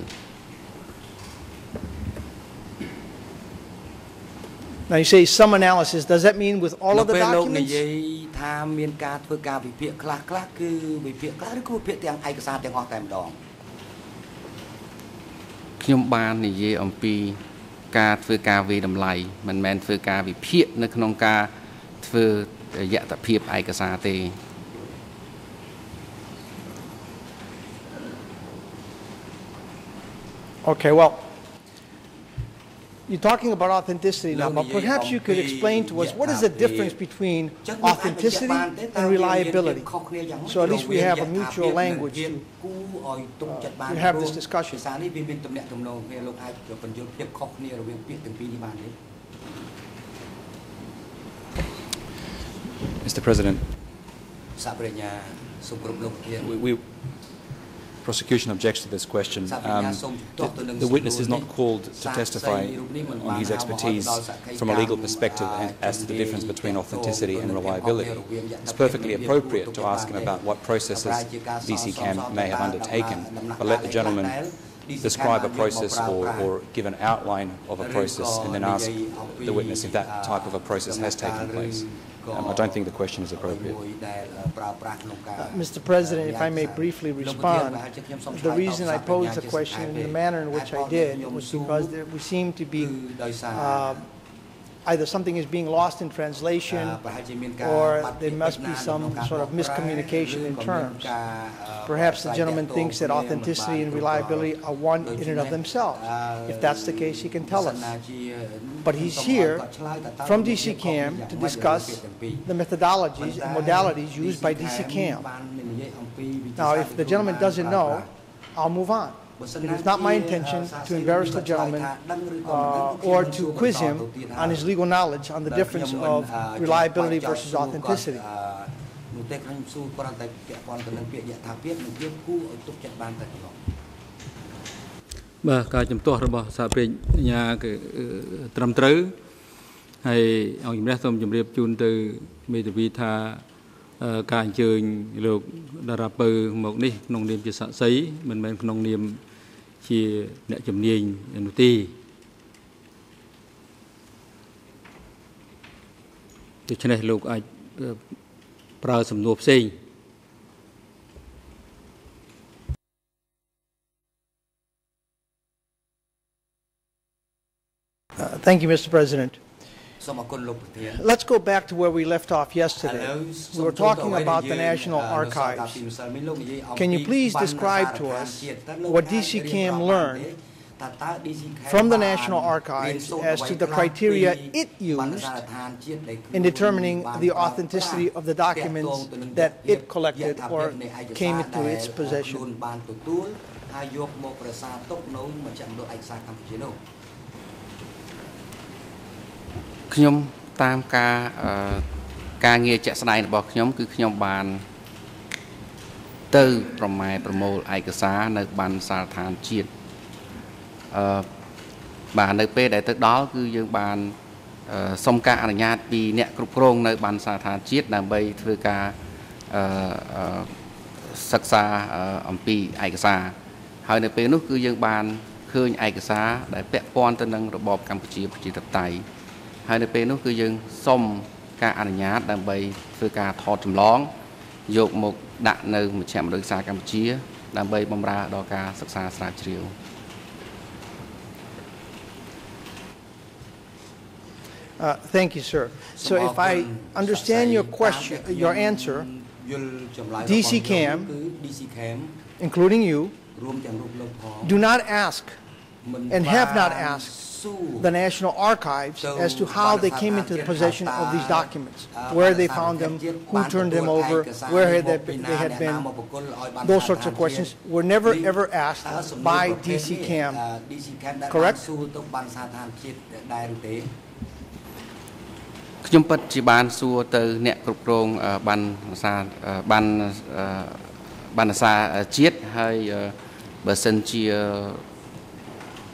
Now you say some analysis does that mean with all of the documents និយាយថាមានការធ្វើការវិភាគខ្លះខ្លះគឺវិភាគខ្លះឬក៏វិភាគទាំងឯកសារទាំងអស់តែម្ដងខ្ញុំបាននិយាយអំពីការធ្វើការវិតម្លៃមិនមែនធ្វើការវិភាគនៅក្នុងការធ្វើយត្តភាពឯកសារទេ Okay, well, you're talking about authenticity now, but perhaps you could explain to us what is the difference between authenticity and reliability? So at least we have a mutual language to, uh, to have this discussion. Mr. President, we, we prosecution objects to this question. Um, the, the, witness is not called to testify on his expertise from a legal perspective as to the difference between authenticity and reliability. It's perfectly appropriate to ask him about what processes DCCAM may have undertaken, but let the gentleman describe a process or, or give an outline of a process and then ask the witness if that type of a process has taken place. Um, I don't think the question is appropriate. Uh, Mr. President, if I may briefly respond, the reason I posed the question in the manner in which I did was because there, we seem to be uh, either something is being lost in translation or there must be some sort of miscommunication in terms. Perhaps the gentleman thinks that authenticity and reliability are one in and of themselves. If that's the case, he can tell us. But he's here from DCCAM to discuss the methodologies and modalities used by DCCAM. Now, if the gentleman doesn't know, I'll move on. It is not my intention to embarrass the gentleman uh, or to quiz him on his legal knowledge on the difference of reliability versus authenticity. នោះទេខ្ញុំសួរគ្រាន់តែពាក់ព័ន្ធទៅនឹងពាក្យយថាភាពនិងភាពគួរឲ្យទុកចិត្តបានតែប៉ុណ្ណោះបាទការជំទាស់របស់សហប្រេងអាញាគឺត្រឹមត្រូវហើយអង្គជំនះសូមជម្រាបជូនទៅមេធាវីថា ការអញ្ជើញលោកតារាពៅមកនេះក្នុងនាមជាសាក្សីមិនមែនក្នុងនាមជាអ្នកជំនាញនោះទេដូច្នេះលោកអាចប្រើសំណួរផ្សេង Thank you, Mr. President. Let's go back to where we left off yesterday. We were talking about the National Archives. Can you please describe to us what អាច DC Cam learned from the National Archives as to the criteria it used in determining the authenticity of the documents that it collected or came into its possession? ញុំតាមការការងារជាក់ស្ដែងរបស់ខ្ញុំ គឺខ្ញុំបាន ទៅប្រម៉ែប្រមូលឯកសារនៅបានសាលដ្ឋានជាតិអឺបាទនៅពេលដែលទៅដល់គឺយើងបានសុំការអនុញ្ញាតពីអ្នកគ្រប់គ្រងនៅបានសាលដ្ឋានជាតិដើម្បីធ្វើការអឺសិក្សាអំពីឯកសារហើយនៅពេលនោះគឺយើងបានឃើញឯកសារដែលពាក់ព័ន្ធទៅនឹងរបបកម្ពុជាប្រជាធិបតេយ្យ ហើយនៅពេលនោះគឺយើងសុំការអនុញ្ញាតដើម្បីធ្វើការថតចម្លង យកមកដាក់នៅមជ្ឈមណ្ឌលសិក្សាកម្ពុជា ដើម្បីបម្រើដល់ការសិក្សាស្រាវជ្រាវ Uh, thank you, sir. So if I understand your question, your answer, DCCAM, including you, do not ask and have not asked the National Archives as to how they came into the possession of these documents, where they found them, who turned them over, where they, they had been. Those sorts of questions were never ever asked by DC Cam. Correct? ខ្ញុំពិតជាបានសួរទៅអ្នកគ្រប់គ្រងបានសាបានបានសាជាតិហើយបើសិនជា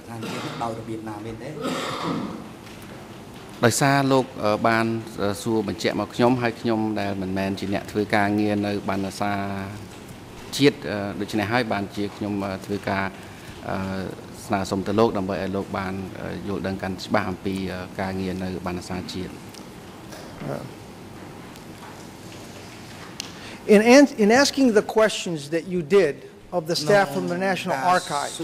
ឯកសារទាំងនោះបានមកបានសារប្រធានជាតិដោយរបៀបណាមែនទេដោយសារលោកបានសួរបញ្ជាក់មកខ្ញុំហើយខ្ញុំដែលមិនមែនជាអ្នកធ្វើការងារនៅបណ្ណសារជាតិដូច្នេះហើយបានជាខ្ញុំធ្វើការស្នើសុំទៅលោកដើម្បីឲ្យលោកបានយល់ដឹងកាន់ច្បាស់អំពីការងារនៅបណ្ណសារជាតិ In, in asking the questions that you did of the staff from the National Archives.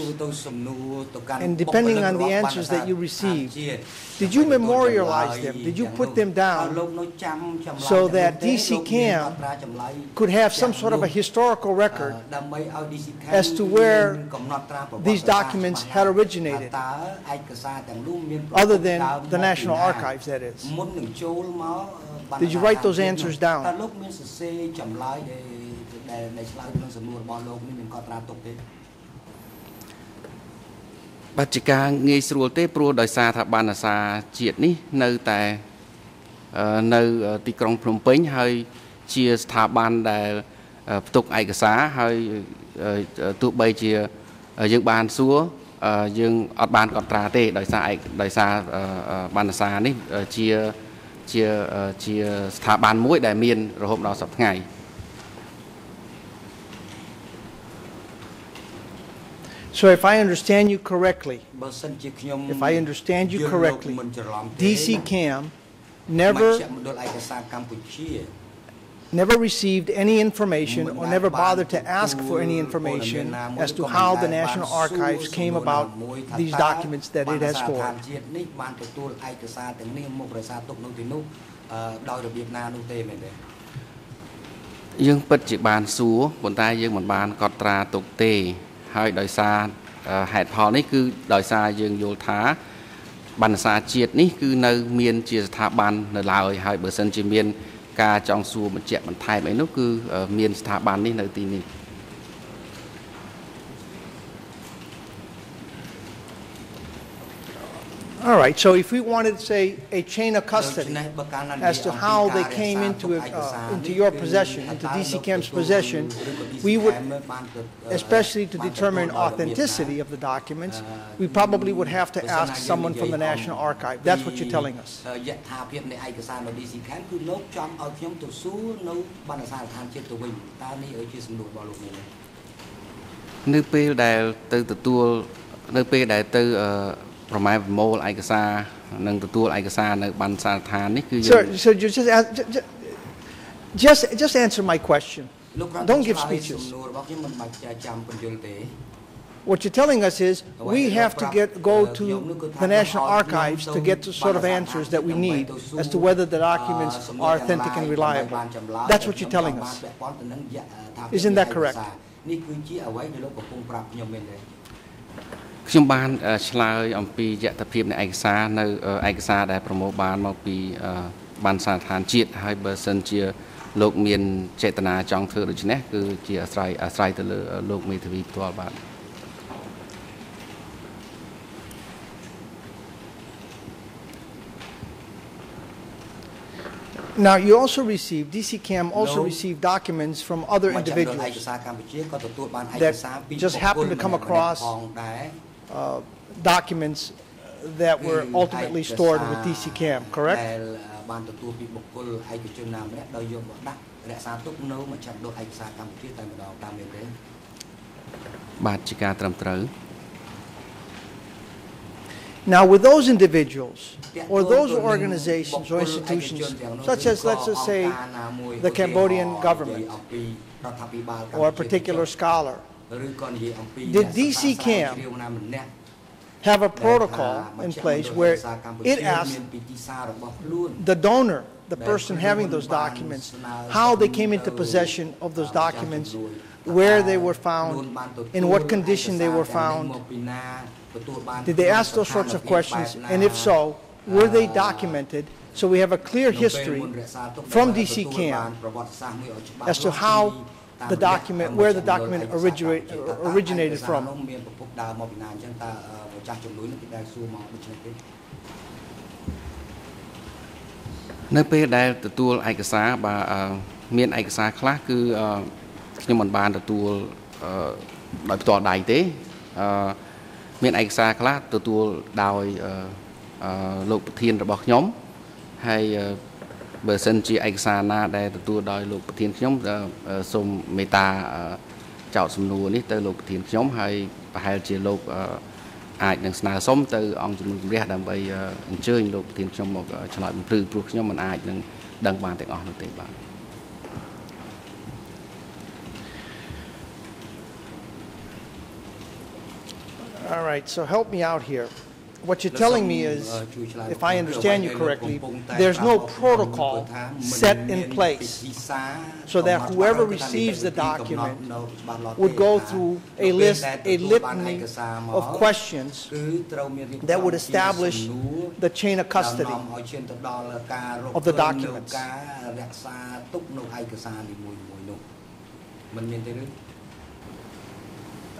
And depending on the answers that you received, did you memorialize them? Did you put them down so that DC CAM could have some sort of a historical record as to where these documents had originated, other than the National Archives, that is? Did you write those answers down? ដែលដែលឆ្លើយក្នុងសំណួររបស់លោកនេះមានកត់ត្រាទុកទេបាត់ជាការងាយស្រួលទេព្រោះដោយសារថាបណ្ណសារជាតិនេះនៅតែនៅទីក្រុងភ្នំពេញហើយជាស្ថាប័នដែលផ្ទុកឯកសារហើយទោះបីជាយើងបានសួរយើងអត់បានកត់ត្រាទេដោយសារឯកដោយសារបណ្ណសារនេះជាជាជាស្ថាប័នមួយដែលមានរហូតដល់សប្តាហ៍ថ្ងៃ So if I understand you correctly, if I understand you correctly, DC Cam never never received any information or never bothered to ask for any information as to how the National Archives came about these documents that it has stored. យើងពិតជាបានសួរប៉ុន្តែយើងមិនបានកត់ត្រាទុកទេ ហើយដោយសារហេតុផលនេះគឺដោយសារយើងយល់ថាបណ្ណសារជាតិនេះគឺនៅមានជាស្ថាប័ននៅឡើយហើយបើសិនជាមាន ការចង់សួរបញ្ជាក់បន្ថែមអីនោះគឺមានស្ថាប័ននេះនៅទីនេះ All right, so if we wanted, say, a chain of custody as to how they came into, uh, into your possession, into DC Camp's possession, we would, especially to determine authenticity of the documents, we probably would have to ask someone from the National Archive. That's what you're telling us. នៅពេលដែលទៅទទួលនៅពេលដែលទៅ ប្រម៉ែប្រមូលឯកសារនិងទទួលឯកសារនៅបណ្ណសារឋាននេះគឺយើង Sir so you just just just answer my question don't give speeches What you're telling us is we have to get go to the National Archives to get the sort of answers that we need as to whether the documents are authentic and reliable. That's what you're telling us. Isn't that correct? ខ្ញុំបានឆ្លើយអំពីយត្តភាពនៃឯកសារនៅឯកសារដែលប្រមូលបានមកពីបានសារឋានជាតិហើយបើសិនជាលោកមានចេតនាចង់ធ្វើដូច្នេះគឺជាអាស្រ័យអាស្រ័យទៅលើលោកមេធាវីផ្ទាល់បាទ Now, you also received, DC Cam also received documents from other individuals that just happened to come across uh, documents that were ultimately stored with DC Cam, correct? បានទទួលពីបុគ្គលឯកជនណាម្នាក់ដោយយកមកដាក់រក្សាទុកនៅមជ្ឈមណ្ឌលឯកសារកម្ពុជាតែម្ដងតាមនេះទេបាទជាការត្រឹមត្រូវ Now, with those individuals or those organizations or institutions, such as, let's just say, the Cambodian government or a particular scholar, did DC Cam have a protocol in place where it asked the donor, the person having those documents, how they came into possession of those documents, where they were found, in what condition they were found? Did they ask those sorts of questions? And if so, were they documented? So we have a clear history from DC Cam as to how the document, where the document originate, originated from. មានប្រភពដើមមកពីណាអញ្ចឹងតើម្ចាស់ជំនួយនឹងគេដែលសួរមកដូច្នេះទេនៅពេលដែលទទួលឯកសារបាទមានឯកសារខ្លះគឺខ្ញុំមិនបានទទួលដោយផ្ទាល់ដៃទេមានឯកសារខ្លះទទួលដោយលោកប្រធានរបស់ខ្ញុំហើយ បើសិនជាឯកសារណាដែលទទួលដោយលោកប្រធានខ្ញុំសូមមេត្តាចោតសំណួរនេះទៅលោកប្រធានខ្ញុំហើយប្រហែលជាលោកអាចនឹងស្នើសុំទៅអង្គជំនុំជម្រះដើម្បីអញ្ជើញលោកប្រធានខ្ញុំមកឆ្លើយបំភ្លឺព្រោះខ្ញុំមិនអាចនឹងដឹងបានទាំងអស់នោះទេបាទ All right, so help me out here. what you're telling me is, if I understand you correctly, there's no protocol set in place so that whoever receives the document would go through a list, a litany of questions that would establish the chain of custody of the documents.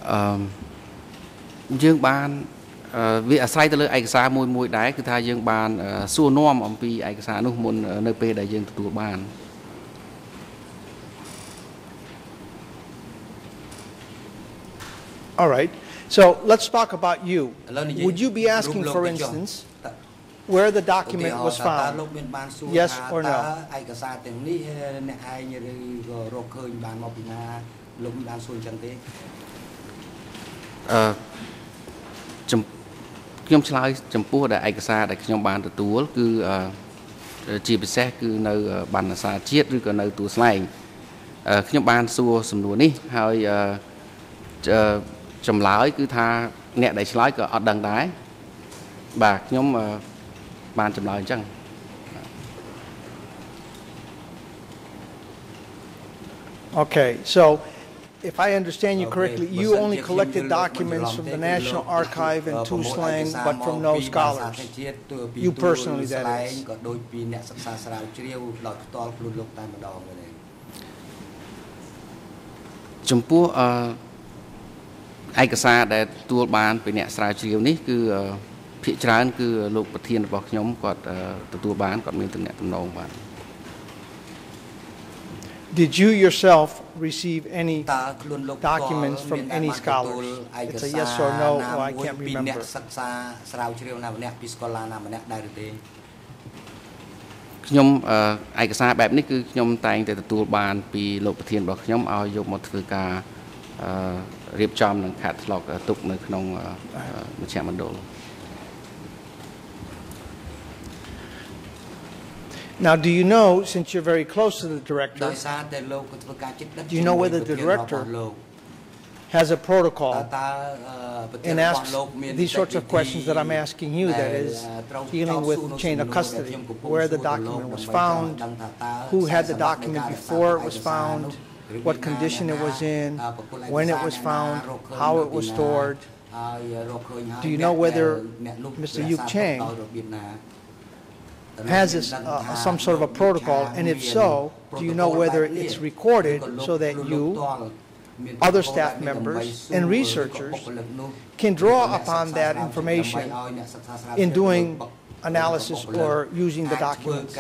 Um, វាអាស្រ័យទៅលើឯកសារមួយមួយដែរគឺថាយើងបានសួរនាំអំពីឯកសារនោះមុននៅពេលដែលយើងទទួលបាន All right. So let's talk about you. Would you be asking, for instance, where the document was found? Yes or no? ឯកសារទាំងនេះអ្នកឯងឬក៏រកឃើញបានមកពីណាលោកមានបានសួរអញ្ចឹងទេអឺចំ ខ្ញុំឆ្លើយចំពោះដែលឯកសារដែលខ្ញុំបានទទួលគឺជាពិសេសគឺនៅបណ្ណសារជាតិឬក៏នៅទួលស្លែងខ្ញុំបានសួរសំណួរនេះហើយចម្លើយគឺថាអ្នកដែលឆ្លើយក៏អត់ដឹងដែរបាទខ្ញុំបានចម្លើយអញ្ចឹង Okay so if I understand you correctly, you only collected documents from the National Archive and Tuslang, but from no scholars. You personally, that is. ចំពោះអឺឯកសារដែលទទួលបានពីអ្នកស្រាវជ្រាវនេះគឺភាគច្រើនគឺលោកប្រធានរបស់ខ្ញុំគាត់ទទួលបានគាត់មានទំនាក់ទំនងបាទ Did you yourself receive any documents from any scholars? It's a yes or no, or I can't remember. ខ្ញុំឯកសារបែបនេះគឺខ្ញុំតែងតែទទួលបានពីលោកប្រធានរបស់ខ្ញុំឲ្យយកមកធ្វើការរៀបចំនិងខាត់ឆ្លុកទុកនៅក្នុងមជ្ឈមណ្ឌល Now, do you know, since you're very close to the director, do you know whether the director has a protocol and asks these sorts of questions that I'm asking you, that is, dealing with chain of custody, where the document was found, who had the document before it was found, what condition it was in, when it was found, how it was stored. Do you know whether Mr. Yuk Chang has this, uh, some sort of a protocol, and if so, do you know whether it's recorded so that you, other staff members, and researchers can draw upon that information in doing analysis or using the documents?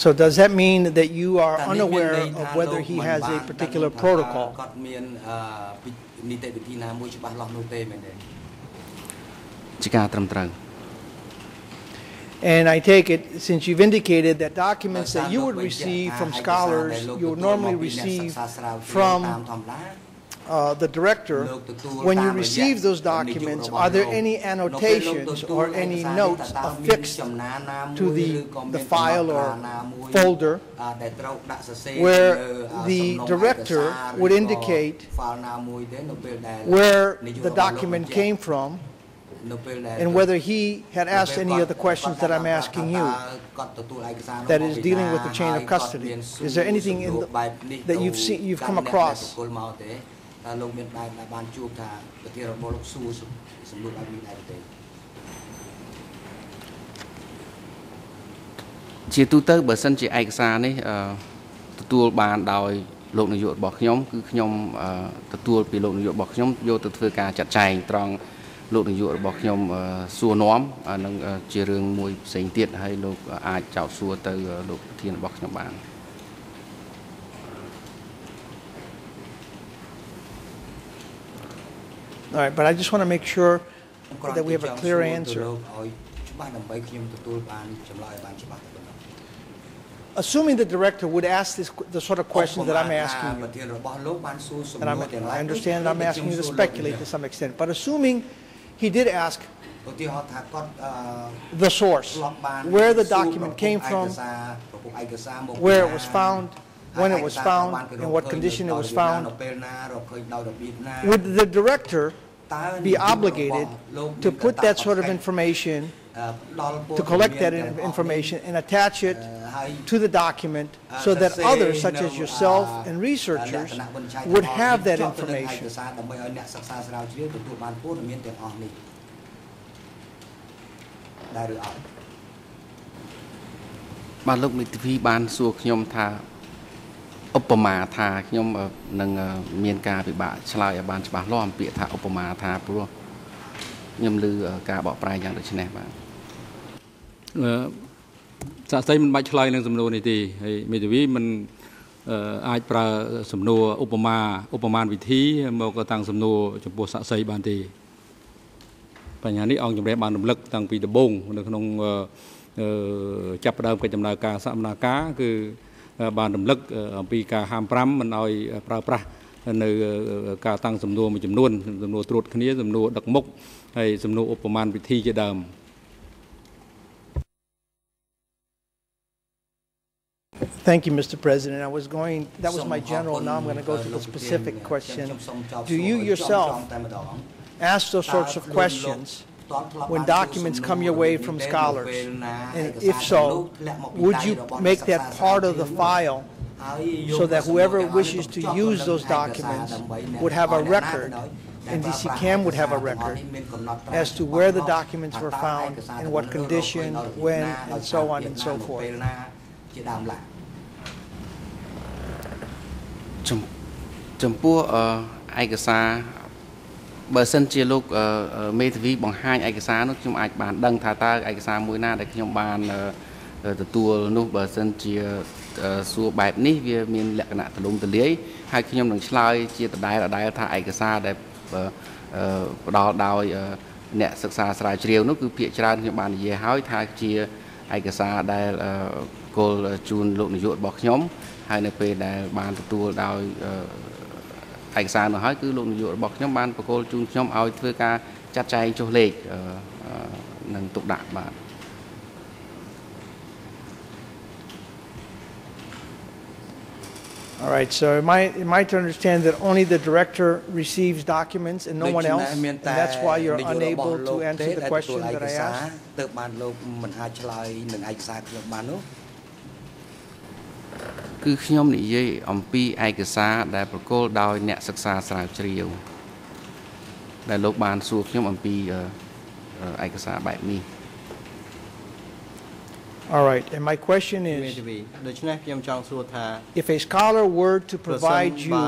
ខ្ញុំមិនបានដឹងអស់អំពីកិច្ចការរបស់លោកនាយកយុកឆាងទេ So does that mean that you are unaware of whether he has a particular protocol? And I take it, since you've indicated that documents that you would receive from scholars, you would normally receive from uh, the director, when you receive those documents, are there any annotations or any notes affixed to the, the file or folder where the director would indicate where the document came from and whether he had asked any of the questions that I'm asking you that is dealing with the chain of custody. Is there anything in the, that you've seen, you've come across? លោកមានបែបបានជួបថាប្រធានរបស់លោកសួរសំណួរបែបនេះដែរទេជាទូទៅបើសិនជាឯកសារនេះទទួលបានដោយលោកនាយករបស់ខ្ញុំគឺខ្ញុំទទួលពីលោកនាយករបស់ខ្ញុំយកទៅធ្វើការចាត់ចែងត្រង់លោកនាយករបស់ខ្ញុំសួរនាំនឹងជារឿងមួយផ្សេងទៀតហើយលោកអាចចោទសួរទៅលោកប្រធានរបស់ខ្ញុំបាន All right, but I just want to make sure that we have a clear answer. Assuming the director would ask this, the sort of questions that I'm asking you, and I'm, I understand I'm asking you to speculate to some extent, but assuming he did ask the source, where the document came from, where it was found, when it was found, in what condition it was found, would the director be obligated to put that sort of information, to collect that information and attach it to the document so that others, such as yourself and researchers, would have that information? បា ឧបមាថាខ្ញុំនឹងមានការពិបាកឆ្លើយឲ្យបានច្បាស់លាស់អំពាក្យថាឧបមាថាព្រោះខ្ញុំឮការបកប្រែយ៉ាងដូចនេះបាទអឺសាស្ត្រីមិនបាច់ឆ្លើយនឹងសំណួរនេះទេហើយមេធាវីមិនអាចប្រើសំណួរឧបមាឧបមាវិធីមកតាំងសំណួរចំពោះសាក់សីបានទេបញ្ហានេះអង្គជំរាបបានរំលឹកតាំងពីដំបូងនៅក្នុងចាប់ផ្ដើមកិច្ចដំណើរការសមនាការគឺ បានរំលឹកអំពីការហាម5មិនឲ្យប្រើប្រាស់នៅការតាំងសំណួរមួយចំនួនសំណួរត្រួតគ្នាសំណួរដឹកមុខហើយសំណួរឧបមាវិធីជាដើម Thank you, Mr. President. I was going, that was my general. Now I'm going to go to the specific question. Do you yourself ask those sorts of questions when documents come your way from scholars? And if so, would you make that part of the file so that whoever wishes to use those documents would have a record and DC Cam would have a record as to where the documents were found, in what condition, when, and so on and so forth. ចំពោះឯកសារ បើសិនជាលោកមេធាវីបង្ហាញឯកសារនោះខ្ញុំអាចបានដឹងថាតើឯកសារមួយណាដែលខ្ញុំបានទទួលនោះបើសិនជាសួរបែបនេះវាមានលក្ខណៈទលំទលាយហើយខ្ញុំនឹងឆ្លើយជាដដែលដដែលថាឯកសារដែលផ្ដល់ដោយអ្នកសិក្សាស្រាវជ្រាវនោះគឺភាគច្រើនខ្ញុំបាននិយាយហើយថាជាឯកសារដែលគោលជូនលោកនាយករបស់ខ្ញុំហើយនៅពេលដែលបានទទួលដោយ ឯកសារនោះហើយគឺលោកនាយករបស់ខ្ញុំបានប្រកល់ជូនខ្ញុំឲ្យធ្វើការចាត់ចែងចុះលេខនឹងទុកដាក់បាទ All right, so am I, am I to understand that only the director receives documents and no one else? And that's why you're unable to answer the question that I asked? គឺខ្ញុំនិយាយអំពីឯកសារដែលប្រកល់ដោយអ្នកសិក្សាស្រាវជ្រាវដែលលោកបានសួរខ្ញុំអំពីឯកសារបែបនេះ All right and my question is ដូច្នេះខ្ញុំចង់សួរថា If a scholar were to provide you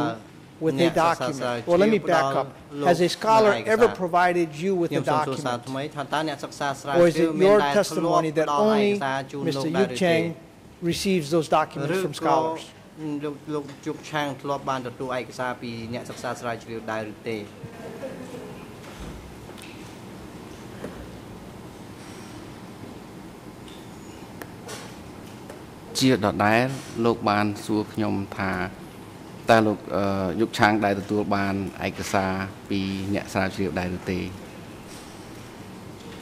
with a document Well let me back up Has a scholar ever provided you with a document Or is it your testimony that only Mr. Yu Cheng receives those documents from scholars លោកលោកជុកឆាងធ្លាប់បានទទួលឯកសារពីអ្នកសិក្សាស្រាវជ្រាវដែរឬទេ ជាដដែលលោកបានសួរខ្ញុំថាតើលោកយុគឆាងដែលទទួលបានឯកសារពីអ្នកស្រាវជ្រាវដែរឬទេ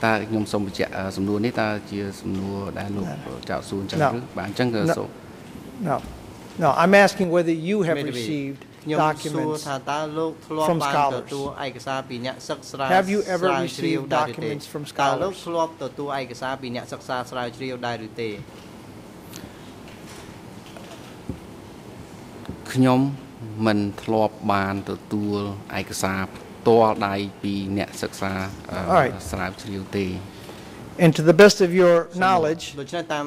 តើខ្ញុំសូមបញ្ជាក់សំណួរនេះតើជាសំណួរដែលលោកចៅសួរអញ្ចឹងឬបាទអញ្ចឹងក៏សូម No No I'm asking whether you have received documents from scholars? Have you ever received documents from scholars? ធ្លាប់ទទួលឯកសារពីអ្នកសិក្សាស្រាវជ្រាវដែរឬទេខ្ញុំមិនធ្លាប់បានទទួលឯកសារ ផ្ទាល់ដៃពីអ្នកសិក្សាស្រាវជ្រាវទេ And to the best of your knowledge,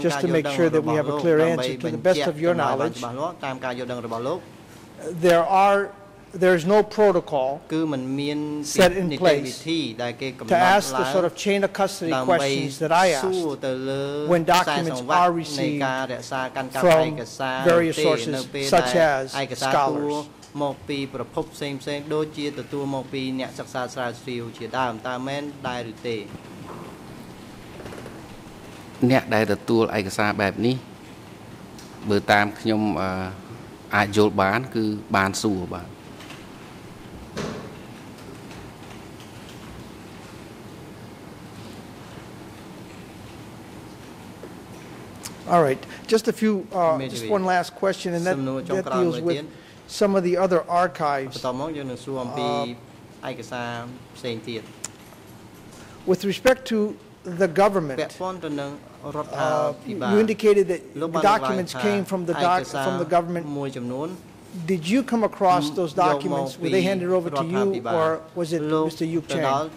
just to make sure that we have a clear answer, to the best of your knowledge, there are there's no protocol set in place to ask the sort of chain of custody questions that I asked when documents are received from various sources such as scholars. មកពីប្រភពផ្សេងផ្សេងដូចជាទទួលមកពីអ្នកសិក្សាស្រាវជ្រាវជាដើមតើមែនដែរឬទេអ្នកដែលទទួលឯកសារបែបនេះបើតាមខ្ញុំអាចយល់បាន គឺបានសួរបាទ All right, just a few, uh, just one last question, and that, that deals with some of the other archives. Uh, with respect to the government, uh, you indicated that the documents came from the, doc, from the government. Did you come across those documents? Were they handed over to you, or was it Mr. Yuk Chang?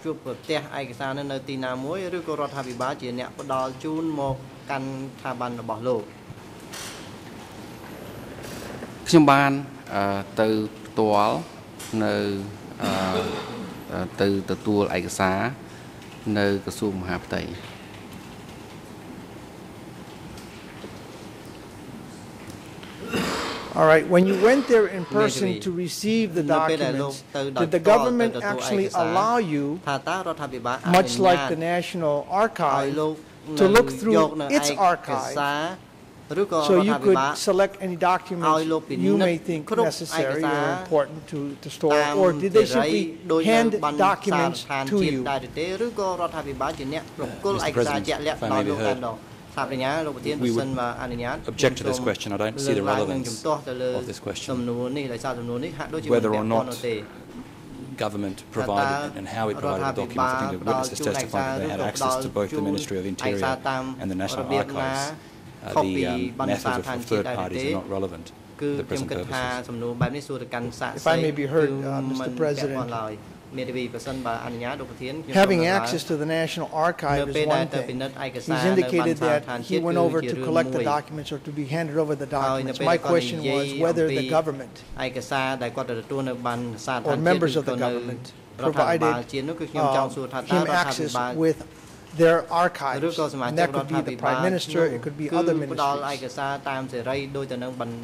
កាន់ស្ថាប័នរបស់លោកខ្ញុំបាន ទៅផ្ទាល់នៅទៅទទួលឯកសារនៅក្រសួងមហាផ្ទៃ All right, when you went there in person to receive the documents, did the government actually allow you, much like the National Archive, to look through its archive So you could select any documents you may think necessary or important to, to store, or did they simply hand documents to you? We would object to this question. I don't see the relevance of this question. Whether or not the government provided and how it provided the documents. I think the witnesses testified that they had access to both the Ministry of Interior and the National Archives. The method of third parties is not relevant. The prison services. If I may be heard, uh, Mr. President. Having access to the National Archive is one thing. He's indicated that he went over to collect the documents or to be handed over the documents. My question was whether the government or members of the government provided uh, him access with their archives. And that could be the prime minister, it could be other ministers.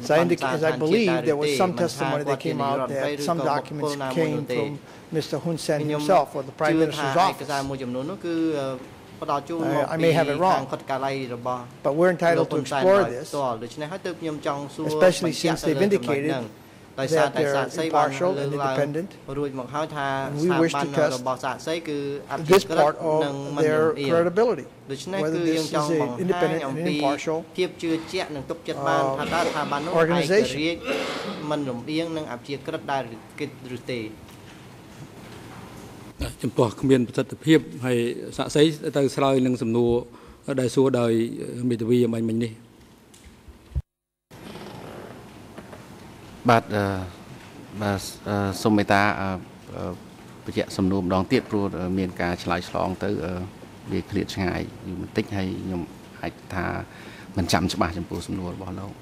As I, indic- as I believe, there was some testimony that came out that some documents came from Mr. Hun Sen himself or the prime minister's office. មួយចំនួននោះគឺអឺផ្ដល់ជូន I- may have it wrong. But we're entitled to explore this, especially since they've indicated that they're impartial and independent. And we wish to test this part of their credibility, whether this is an independent and impartial uh, organization. ចំពោះគ្មានប្រសិទ្ធភាពហើយសាក់សីទៅឆ្លើយនឹងសំណួរដែលសួរដោយមេធាវីអំបញ្ញមិញនេះ បាទបាទសូមមេត្តាបញ្ជាក់សំណួរម្ដងទៀតព្រោះមានការឆ្លើយឆ្លងទៅវាឃ្លាតឆ្ងាយយូរបន្តិចហើយខ្ញុំអាចថាមិនចាំច្បាស់ចំពោះសំណួររបស់លោក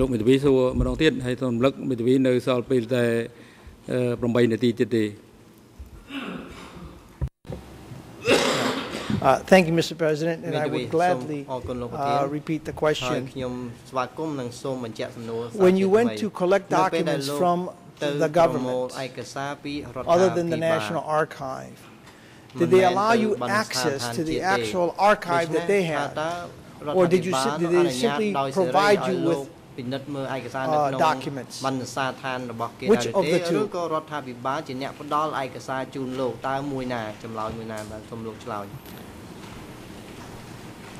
លោកមេធាវីសួរម្ដងទៀតហើយសូមរំលឹកមេធាវីនៅសល់ពេលតែ8នាទីទៀតទេ Uh, thank you, Mr. President, and I would gladly uh, repeat the question. When you went to collect documents from the government, other than the National Archive, did they allow you access to the actual archive that they had? Or did, you, did they simply provide you with ពិនិត្យមើលឯកសារនៅក្នុងបណ្ណសារឋានរបស់គេដែរទេឬក៏រដ្ឋាភិបាលជាអ្នកផ្ដល់ឯកសារជូនលោកតើមួយណាចម្លើយមួយណាបាទសូមលោកឆ្លើយ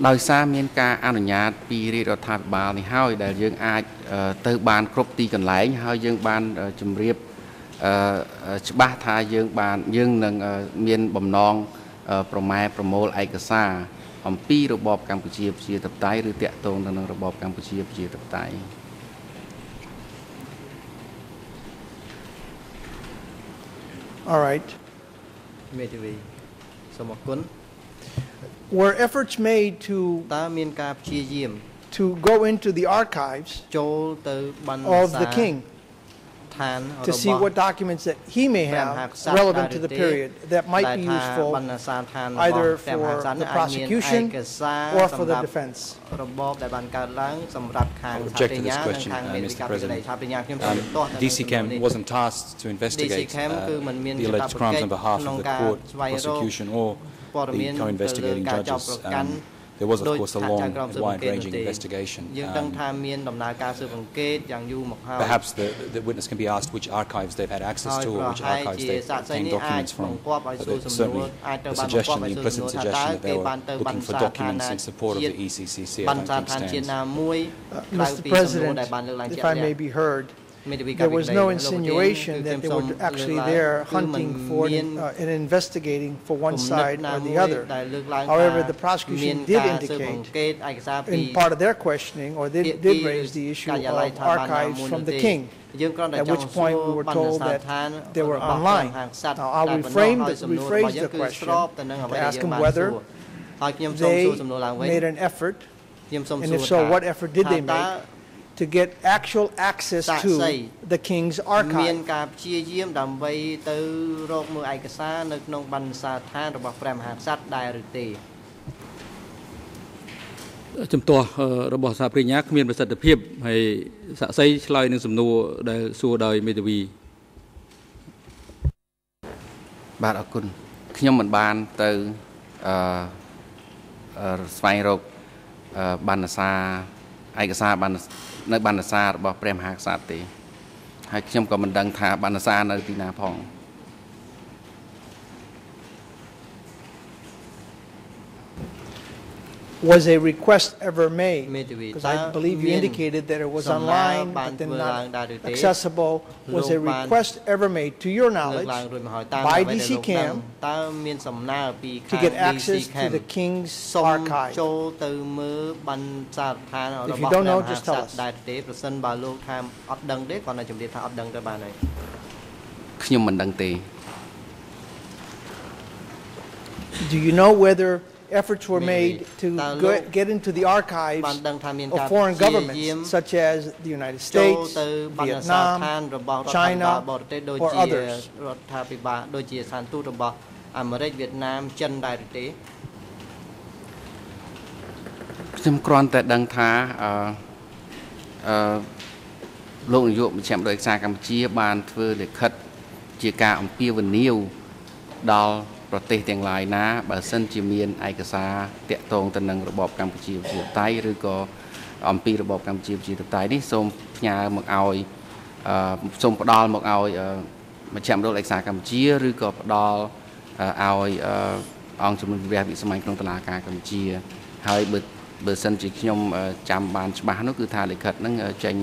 ដោយសារមានការអនុញ្ញាតពីរាជរដ្ឋាភិបាលនេះហើយដែលយើងអាចទៅបានគ្រប់ទីកន្លែងហើយយើងបានជម្រាបច្បាស់ថាយើងបានយើងនឹងមានបំណងប្រម៉ែប្រមូលឯកសារអំពីរបបកម្ពុជាប្រជាធិបតេយ្យឬតាក់ទងទៅនឹងរបបកម្ពុជាប្រជាធិបតេយ្យ All right មេធាវីសូមអរគុណ were efforts made to តើមានការព្យាយាម to go into the archives ចូលទៅបណ្ណសារ of the king to see what documents that he may have relevant to the period that might be useful either for the prosecution or for the defense. Object to this question, uh, Mr. President. Um, DCCAM wasn't tasked to investigate uh, the alleged crimes on behalf of the court, prosecution, or the co-investigating judges. Um, there was, of course, a long wide-ranging investigation. Um, perhaps the, the witness can be asked which archives they've had access to or which archives they've obtained documents from. But certainly the suggestion, the implicit suggestion that they were looking for documents in support of the ECCC, I don't think stands. Uh, Mr. President, if I may be heard, there was no insinuation that they were actually there hunting for uh, and investigating for one side or the other. However, the prosecution did indicate in part of their questioning, or they did raise the issue of archives from the king. At which point we were told that they were online. Now I'll reframe the, rephrase the question to ask them whether they made an effort, and if so, what effort did they make to get actual access to the king's archive មានការព្យាយាមដើម្បីទៅរកមើលឯកសារនៅក្នុងបណ្ណសារឋានរបស់ព្រះមហាក្សត្រដែរឬទេជំទាស់របស់សហប្រញ្ញាគ្មានប្រសិទ្ធភាពហើយសាក់សីឆ្លើយនឹងសំណួរដែលសួរដោយមេធាវីបាទអរគុណខ្ញុំមិនបានទៅអឺស្វែងរកបណ្ណសារឯកសារបណ្ណ នៅបណ្ណសាររបស់ព្រះមហាក្សត្រទេហើយខ្ញុំក៏មិនដឹងថាបណ្ណសារនៅទីណាផង was a request ever made? Because I believe you indicated that it was online, but then not accessible. Was a request ever made, to your knowledge, by DC Cam to get access to the King's archive? If you don't know, just tell us. ខ្ញុំមិនដឹងទេ Do you know whether efforts were made to go, get into the archives of foreign governments such as the United States, Vietnam, China, or others. រដ្ឋាភិបាលដូចជាស្ថានទូតរបស់អាមេរិកវៀតណាមចិនដែរទេខ្ញុំគ្រាន់តែដឹងថាអឺអឺលោកនាយកមជ្ឈមណ្ឌលឯកសារកម្ពុជាបានធ្វើលិខិតជាការអំពាវនាវដល់ ប្រទេសទាំងឡាយណា បើសិនជាមានឯកសារតាក់ទងទៅនឹងរបបកម្ពុជាប្រជាធិបតេយ្យឬក៏អំពីរបបកម្ពុជាប្រជាធិបតេយ្យនេះសូមផ្ញើមកឲ្យអឺសូមផ្ដល់មកឲ្យមជ្ឈមណ្ឌលឯកសារកម្ពុជាឬក៏ផ្ដល់ឲ្យអង្គជំនុំជម្រះវិសម័យក្នុងតុលាការកម្ពុជា ហើយបើបើសិនជាខ្ញុំចាំបានច្បាស់នោះគឺថាលិខិតហ្នឹងចេញ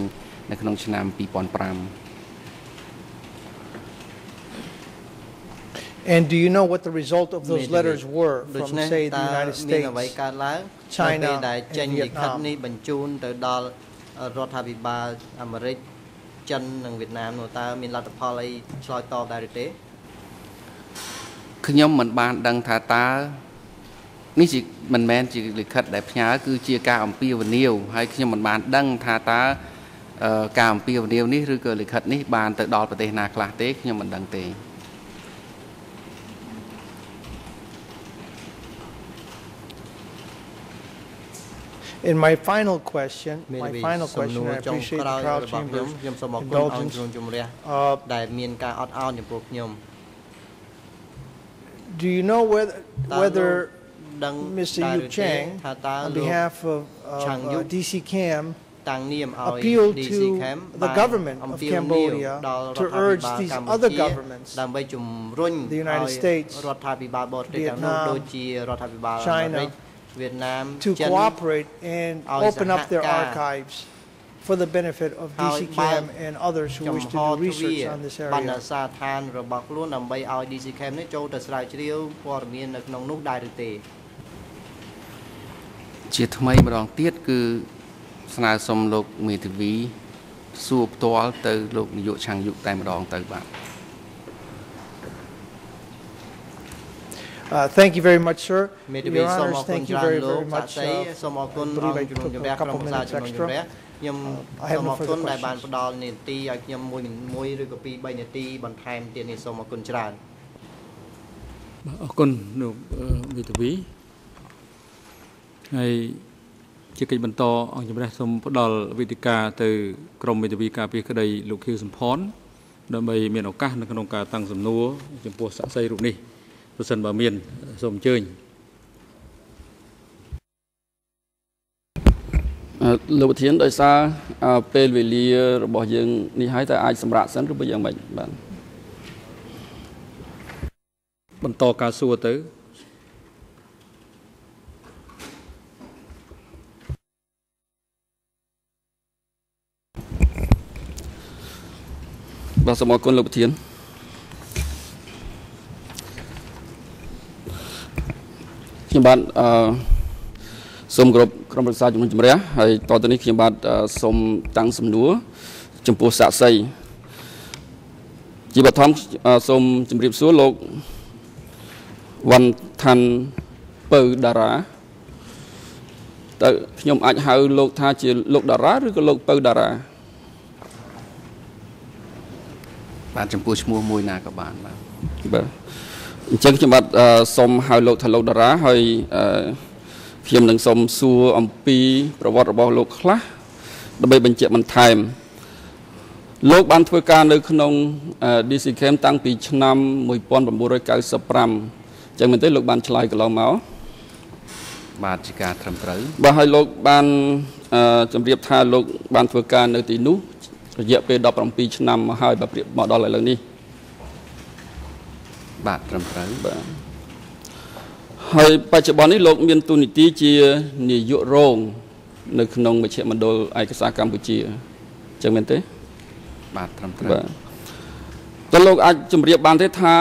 នៅក្នុងឆ្នាំ2005 And do you know what the result of those letters were from say the United States China ដែលចេញលិខិតនេះបញ្ជូនទៅដល់រដ្ឋាភិបាលអាមេរិកចិននិងវៀតណាមនោះតើមានលទ្ធផលអីឆ្លើយតបដែរឬទេខ្ញុំមិនបានដឹងថាតើនេះជាមិនមែនជាលិខិតដែលផ្ញើគឺជាការអំពាវនាវហើយខ្ញុំមិនបានដឹងថាតើការអំពាវនាវនេះឬក៏លិខិតនេះបានទៅដល់ប្រទេសណាខ្លះទេខ្ញុំមិនដឹងទេ In my final question, my final question, I appreciate the crowd chamber's indulgence. Uh, do you know whether, whether Mr. Yu Chang, on behalf of, of uh, DC Cam, appealed to the government of Cambodia to urge these other governments, the United States, Vietnam, China, to cooperate and open up their archives for the benefit of DCCAM and others who wish to do research on this area បណ្ណសារឋានរបស់ខ្លួនដើម្បីឲ្យ DCCAM នេះចូលទៅស្រាវជ្រាវព័ត៌មាននៅក្នុងនោះដែរឬទេជាថ្មីម្ដងទៀតគឺស្នើសុំលោកមេធាវីសួរផ្ទាល់ទៅលោកនាយកឆាំងយុតែម្ដងទៅបាទ Uh, thank you very much, sir. Your honors, thank you very, very much. Uh, សូមអរគុណអង្គជំនុំជម្រះក្រុមប្រឹក្សាជំនុំជម្រះខ្ញុំសូមអរគុណដែលបានផ្ដល់នាទីឲ្យខ្ញុំមួយមួយឬក៏ពីរ3នាទីបន្ថែមទៀតនេះសូមអរគុណច្រើនអរគុណលោកវិទ្វីហើយជាកិច្ចបន្តអង្គជំរះសូមផ្ដល់វេទិកាទៅក្រមវិទ្វីការពារក្តីលោកខៀវសំផនដើម្បីមានឱកាសនៅក្នុងការតាំងសំណួរចំពោះសាក់សីរូបនេះ ប្រសិនបើមានសូមអញ្ជើញលោកប្រធានដោយសារពេលវេលារបស់យើងនេះហើយតើអាចសម្រាប់សិនឬក៏យ៉ាងម៉េចបាទបន្តការសួរទៅបាទសូមអរគុណលោកប្រធាន ខ្ញុំបាទអឺសូមគោរពក្រុមប្រឹក្សាជំនុំជម្រះហើយតទៅនេះខ្ញុំបាទសូមតាំងសំណួរចំពោះសាក់សីជាបឋមសូមជម្រាបសួរលោកវ៉ាន់ថាន់ពៅតារាតើខ្ញុំអាចហៅលោកថាជាលោកតារាឬក៏លោកពៅតារាបាទចំពោះឈ្មោះមួយណាក៏បានបាទបាទ អញ្ចឹងខ្ញុំបាទសូមហៅលោកថាលោកតារាហើយខ្ញុំនឹងសូមសួរអំពីប្រវត្តិរបស់លោកខ្លះដើម្បីបញ្ជាក់បន្ថែមលោកបានធ្វើការនៅក្នុង DC Cam តាំងពីឆ្នាំ1995ចឹងមែនទេលោកបានឆ្លើយកន្លងមកបាទជាការត្រឹមត្រូវបាទហើយលោកបានជម្រាបថាលោកបានធ្វើការនៅទីនោះរយៈពេល17ឆ្នាំមកហើយបើប្រៀបមកដល់ឥឡូវនេះ បាទត្រឹមត្រូវបាទហើយបច្ចុប្បន្ននេះលោកមានទូនីតិជានាយករង នៅក្នុងមជ្ឈមណ្ឌលឯកសារកម្ពុជាអញ្ចឹងមែនទេ បាទត្រឹមត្រូវបាទតើលោកអាចជម្រាបបានទេថា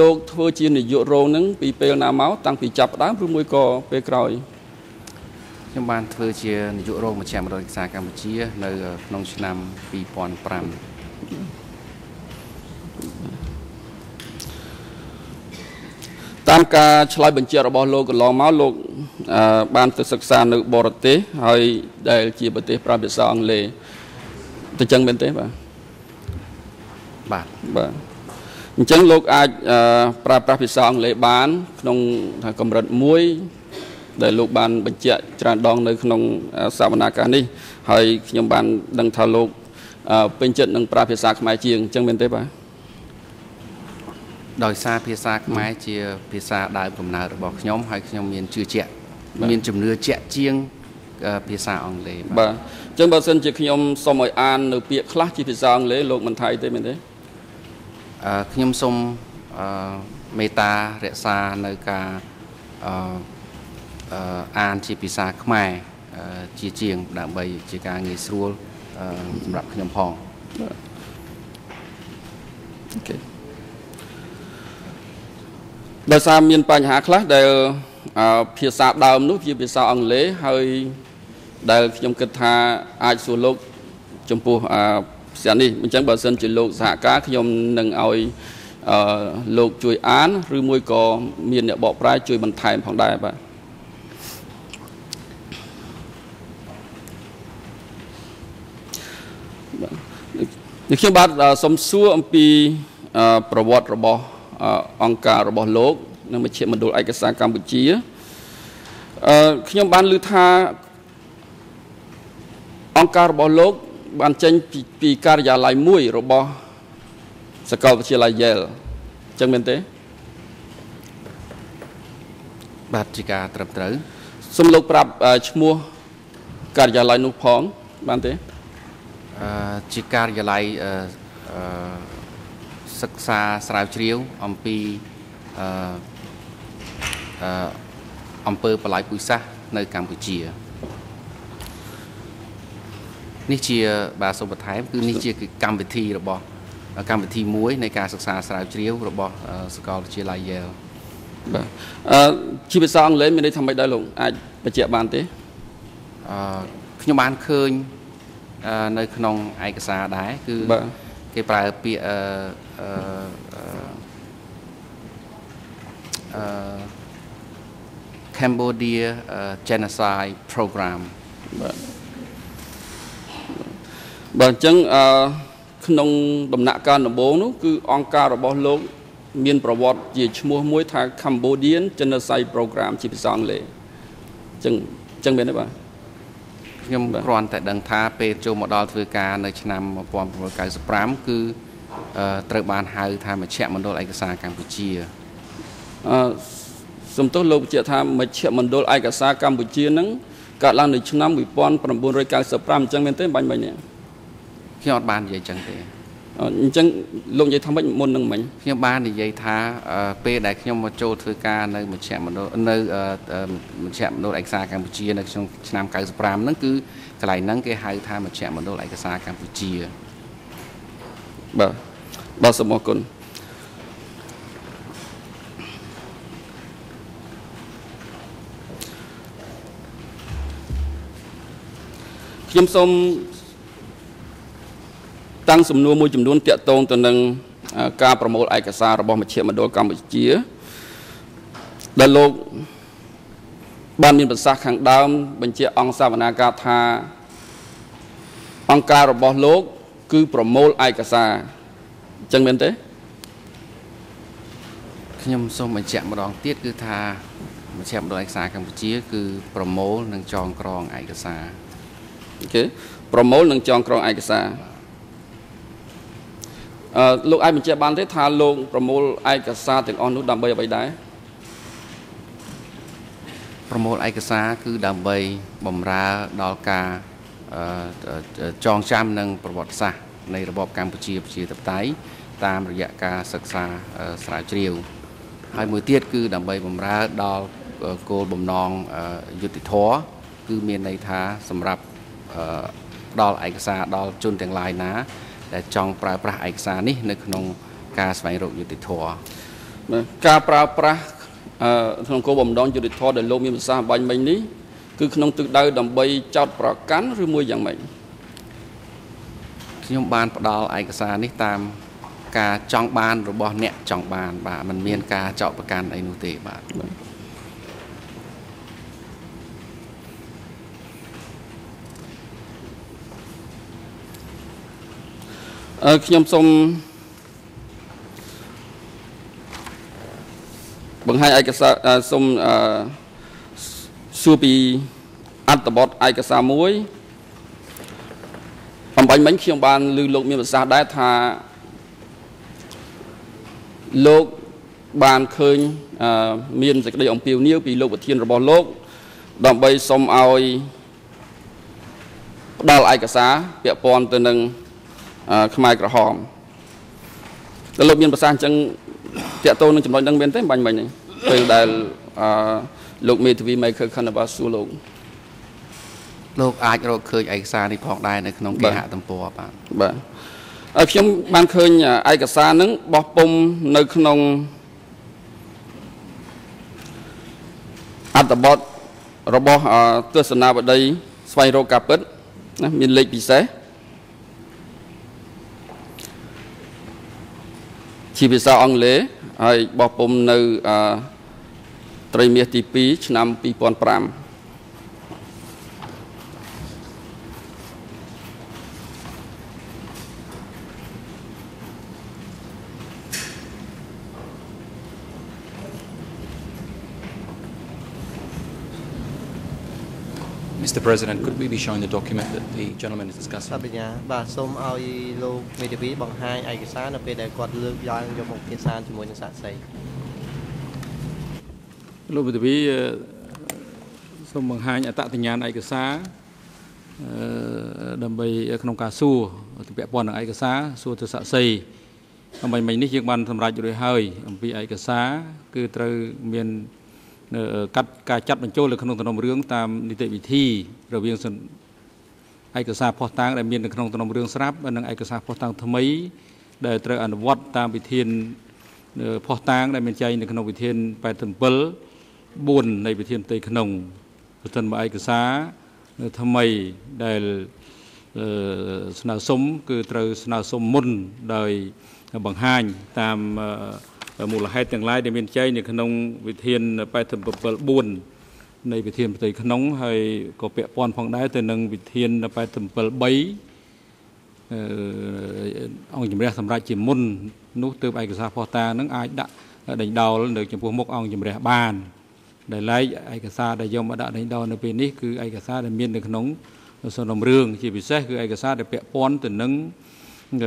លោកធ្វើជានាយករងនឹងពីពេលណាមកតាំងពីចាប់ផ្ដើមឬមួយក៏ពេលក្រោយខ្ញុំបានធ្វើជានាយករងមជ្ឈមណ្ឌលឯកសារកម្ពុជា នៅ ក្នុងឆ្នាំ2005 តាមការឆ្លើយបញ្ជាក់របស់លោកកន្លងមកលោកបានទៅសិក្សានៅបរទេសហើយដែលជាប្រទេសប្រើភាសាអង់គ្លេសទៅចឹងមែនទេបាទបាទបាទអញ្ចឹងលោកអាចប្រើប្រាស់ភាសាអង់គ្លេសបាន ក្នុងកម្រិតមួយដែលលោកបានបញ្ជាក់ច្រើនដងនៅក្នុងសវនាការនេះហើយខ្ញុំបានដឹងថាលោកពេញចិត្តនឹងប្រើភាសាខ្មែរជាងអញ្ចឹងមែនទេបាទ ដោយសារភាសាខ្មែរជាភាសាដើមកំណើតរបស់ខ្ញុំហើយខ្ញុំមានជឿជាក់មានជំនឿជាក់ជាងភាសាអង់គ្លេសបាទអញ្ចឹងបើសិនជាខ្ញុំសូមឲ្យអាននៅពាក្យខ្លះជាភាសាអង់គ្លេសលោកមិនថៃទេមែនទេអឺខ្ញុំសូមអឺមេត្តារក្សានៅការអឺអានជាភាសាខ្មែរជាជាងដើម្បីជាការងាយស្រួលសម្រាប់ខ្ញុំផងអូខេ ដោយសារមានបញ្ហាខ្លះដែលភាសាដើមនោះជាភាសាអង់គ្លេសហើយដែលខ្ញុំគិតថាអាចសួរលោកចំពោះភាសានេះអញ្ចឹងបើសិនជាលោកសហការខ្ញុំនឹងឲ្យលោកជួយអានឬមួយក៏មានអ្នកបកប្រែជួយបន្ថែមផងដែរបាទនេះខ្ញុំបាទសូមសួរអំពីប្រវត្តិរបស់ អង្គការរបស់លោកនិងមជ្ឈមណ្ឌលឯកសារកម្ពុជាអឺខ្ញុំបានឮថាអង្គការរបស់លោក បានចេញពីពីការិយាល័យមួយរបស់សាកលវិទ្យាល័យ Yale អញ្ចឹងមែនទេ បាទជាការត្រឹមត្រូវសូមលោកប្រាប់ឈ្មោះការិយាល័យនោះផងបានទេអឺជាការិយាល័យអឺ សិក្សាស្រាវជ្រាវអំពីអឺអំពើបលាយពុយសាសនៅកម្ពុជានេះជាបាទសូមបន្ថែមគឺនេះជាកម្មវិធីរបស់កម្មវិធីមួយនៃការសិក្សាស្រាវជ្រាវរបស់សាកលវិទ្យាល័យ Yale បាទអឺជាភាសាអង់គ្លេសមានន័យថាម៉េចដែរលោកអាចបញ្ជាក់បានទេអឺខ្ញុំបានឃើញនៅក្នុងឯកសារដែរគឺ គេប្រើពាក្យអឺអឺ Cambodia Genocide Program បាទបាទអញ្ចឹងអឺក្នុងដំណាក់កាលដំបូងនោះគឺអង្គការរបស់លោក មានប្រវត្តិជាឈ្មោះមួយថា Cambodian Genocide Program ជាភាសាអង់គ្លេសអញ្ចឹងអញ្ចឹងមែនទេបាទ ខ្ញុំគ្រាន់តែដឹងថាពេលចូលមកដល់ធ្វើការនៅឆ្នាំ1995គឺត្រូវបានហៅថាមជ្ឈមណ្ឌលឯកសារកម្ពុជាអឺសំទោសលោកបញ្ជាក់ថាមជ្ឈមណ្ឌលឯកសារកម្ពុជាហ្នឹងកើតឡើងនៅឆ្នាំ1995អញ្ចឹងមែនទេបាញ់មិញនេះខ្ញុំអត់បាននិយាយអញ្ចឹងទេ អញ្ចឹងលោកនិយាយថាម៉េចមុននឹងមិញខ្ញុំបាននិយាយថាពេលដែលខ្ញុំមកចូលធ្វើការនៅមជ្ឈមណ្ឌលនៅមជ្ឈមណ្ឌលឯកសារកម្ពុជានៅក្នុងឆ្នាំ95ហ្នឹងគឺកន្លែងហ្នឹងគេហៅថាមជ្ឈមណ្ឌលឯកសារកម្ពុជាបាទបាទសូមអរគុណខ្ញុំសូម តាំងសំណួរមួយចំនួនតាក់ទងទៅនឹងការប្រមូលឯកសាររបស់មជ្ឈមណ្ឌលកម្ពុជា ដែលលោកបានមានប្រសាសន៍ខាងដើម បញ្ជាអង្គសាវនាការថា អង្គការរបស់លោក គឺប្រមូលឯកសារអញ្ចឹងមែនទេខ្ញុំសូមបញ្ជាក់ម្ដងទៀតគឺថាមជ្ឈមណ្ឌលឯកសារកម្ពុជា គឺប្រមូលនិងចងក្រងឯកសារអូខេប្រមូលនិងចងក្រងឯកសារអឺ លោកអាចបញ្ជាក់បានទេថាលោកប្រមូលឯកសារទាំងអស់នោះដើម្បីអ្វីដែរប្រមូលឯកសារគឺដើម្បីបំរើដល់ការចងចាំនិងប្រវត្តិសាស្ត្រនៃរបបកម្ពុជាប្រជាធិបតេយ្យតាមរយៈការសិក្សាស្រាវជ្រាវហើយមួយទៀតគឺដើម្បីបំរើដល់គោលបំណងយុតិធធគឺមានន័យថាសម្រាប់ដល់ឯកសារដល់ជនទាំងឡាយណា ដែលចង់ប្រើប្រាស់ឯកសារនេះនៅក្នុងការស្វែងរកយុត្តិធម៌ការប្រើប្រាស់ក្នុងគោលបំណងយុត្តិធម៌ដែលលោកមានប្រសាសន៍បាញ់មិញនេះគឺក្នុងទិសដៅដើម្បីចោតប្រកាន់ឬមួយយ៉ាងម៉េចខ្ញុំបានផ្ដល់ឯកសារនេះតាមការចង់បានរបស់អ្នកចង់បានបាទมันមានការចោតប្រកាន់អីនោះទេបាទ ខ្ញុំសូមបង្ហាញឯកសារសូមសួរពីអត្ថបទឯកសារមួយបំបញ្ញមិញខ្ញុំបានលើលោកមានប្រសាសន៍ដែរថាលោកបានឃើញមានសេចក្តីអំពាវនាវពីលោកប្រធានរបស់លោក ដើម្បីសុំឲ្យផ្ដល់ឯកសារពាក់ព័ន្ធទៅនឹង ខ្មែរក្រហមតែលោកមានប្រសាសន៍អញ្ចឹងតាក់ទងនឹងចំណុចហ្នឹងមែនទេបាញ់មិញហ្នឹងពេលដែលអឺលោកមេធាវី Michael Canavas សួរលោកលោកអាចរកឃើញឯកសារនេះផងដែរនៅក្នុងគេហទំព័របាទបាទហើយខ្ញុំបានឃើញឯកសារហ្នឹងបោះពុំនៅក្នុងអត្ថបទរបស់ទស្សនាបតីស្វែងរកការពិតណាមានលេខពិសេស ជាភាសាអង់គ្លេសហើយបោះពុំនៅត្រីមាសទី2ឆ្នាំ2005 Mr. President, could we be showing the document that the gentleman is discussing? បញ្ញាបាទសូមឲ្យលោកមេធាវីបង្ហាញឯកសារនៅពេលដែលគាត់លើកឡើងយកមកពិភាក្សាជាមួយនឹងសាក្សីលោកមេធាវីសូមបង្ហាញអត្តសញ្ញាណឯកសារដើម្បីក្នុងការសួរទៅពាក់ព័ន្ធនឹងឯកសារសួរទៅសាក្សីដើម្បីមិញនេះយើងបានសម្រេចរួចហើយអំពីឯកសារគឺត្រូវមាន កាត់ការចាត់បញ្ចូលនៅក្នុងទំនុំរឿងតាមនីតិវិធីរវាងឯកសារផុសតាងដែលមាននៅក្នុងទំនុំរឿងស្រាប់និងឯកសារផុសតាងថ្មី ដែលត្រូវអនុវត្តតាមវិធានផុសតាងដែលមានចែងនៅក្នុងវិធាន87 4នៃវិធានផ្ទៃក្នុងប្រសិនបើឯកសារថ្មីដែលស្នើសុំគឺត្រូវស្នើសុំមុនដោយបង្ហាញតាម មូលហេតុទាំងឡាយដែលមានចែងនៅក្នុងវិធាន87 4នៃវិធានផ្ទៃក្នុងហើយក៏ពាក់ព័ន្ធផងដែរទៅនឹងវិធាន87 3អង្គជំរះសម្រាប់ជាមុននោះទើបឯកសារផុសតានឹងអាចដាក់ដេញដោលនៅចំពោះមុខអង្គជំរះបានដែលឡែកឯកសារដែលយកមកដាក់ដេញដោលនៅពេលនេះគឺឯកសារដែលមាននៅក្នុងសំណុំរឿងជាពិសេសគឺឯកសារដែលពាក់ព័ន្ធទៅនឹង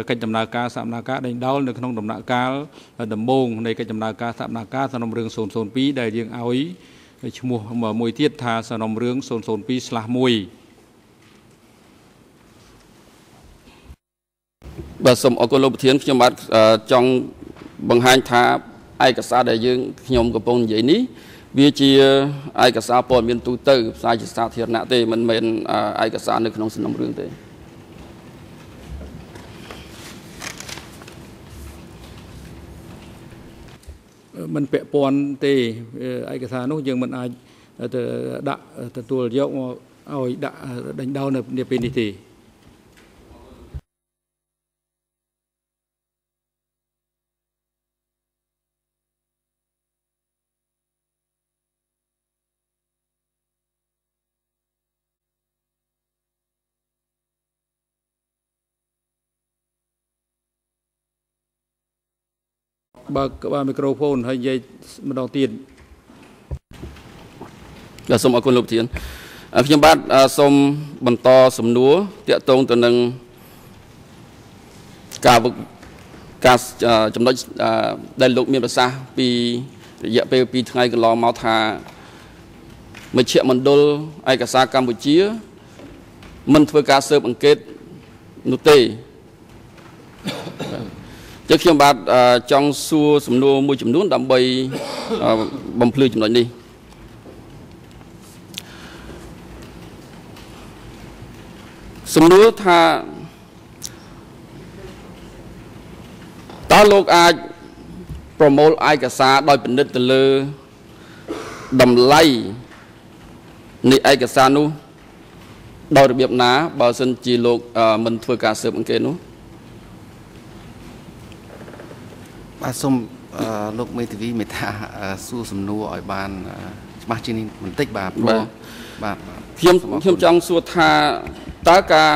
កិច្ចដំណើរការសកម្មភាពដេញដោលនៅក្នុងដំណាក់កាលដំបូងនៃកិច្ចដំណើរការសកម្មភាពសំណុំរឿង002ដែលយើងឲ្យឈ្មោះមួយទៀតថាសំណុំរឿង002/1បាទសូមអរគុណលោកប្រធានខ្ញុំបាទចង់បង្ហាញថាឯកសារដែលយើងខ្ញុំកំពុងនិយាយនេះវាជាឯកសារព័ត៌មានទូទៅផ្សាយជាសាធារណៈទេមិនមែនឯកសារនៅក្នុងសំណុំរឿងទេ មិនពាក់ព័ន្ធទេឯកសារនោះយើងមិនអាចទៅដាក់ទទួលយកមកឲ្យដាក់ដេញដោលនៅពេលនេះទេ បើកក្បាលមីក្រូហ្វូនហើយនិយាយម្ដងទៀតបាទសូមអរគុណលោកប្រធានខ្ញុំបាទសូមបន្តសំណួរតាក់ទងទៅនឹងការការចំណុចដែលលោកមានប្រសាសន៍ពីរយៈពេល2ថ្ងៃកន្លងមកថាមជ្ឈមណ្ឌលឯកសារកម្ពុជា មិនធ្វើការស៊ើបអង្កេតនោះទេ ចឹងខ្ញុំបាទចង់សួរសំណួរមួយចំនួនដើម្បីបំភ្លឺចំណុចនេះសំណួរថាតើលោកអាចប្រមូលឯកសារដោយពិនិត្យទៅលើតម្លៃនៃឯកសារនោះដោយរបៀបណា បើសិនជាលោកមិនធ្វើការស៊ើបអង្កេតនោះ បាទសូមលោកមេធាវីមេថាសួរសំណួរឲ្យបានច្បាស់ជាងនេះបន្តិចបាទព្រោះបាទខ្ញុំខ្ញុំចង់សួរថាតើការ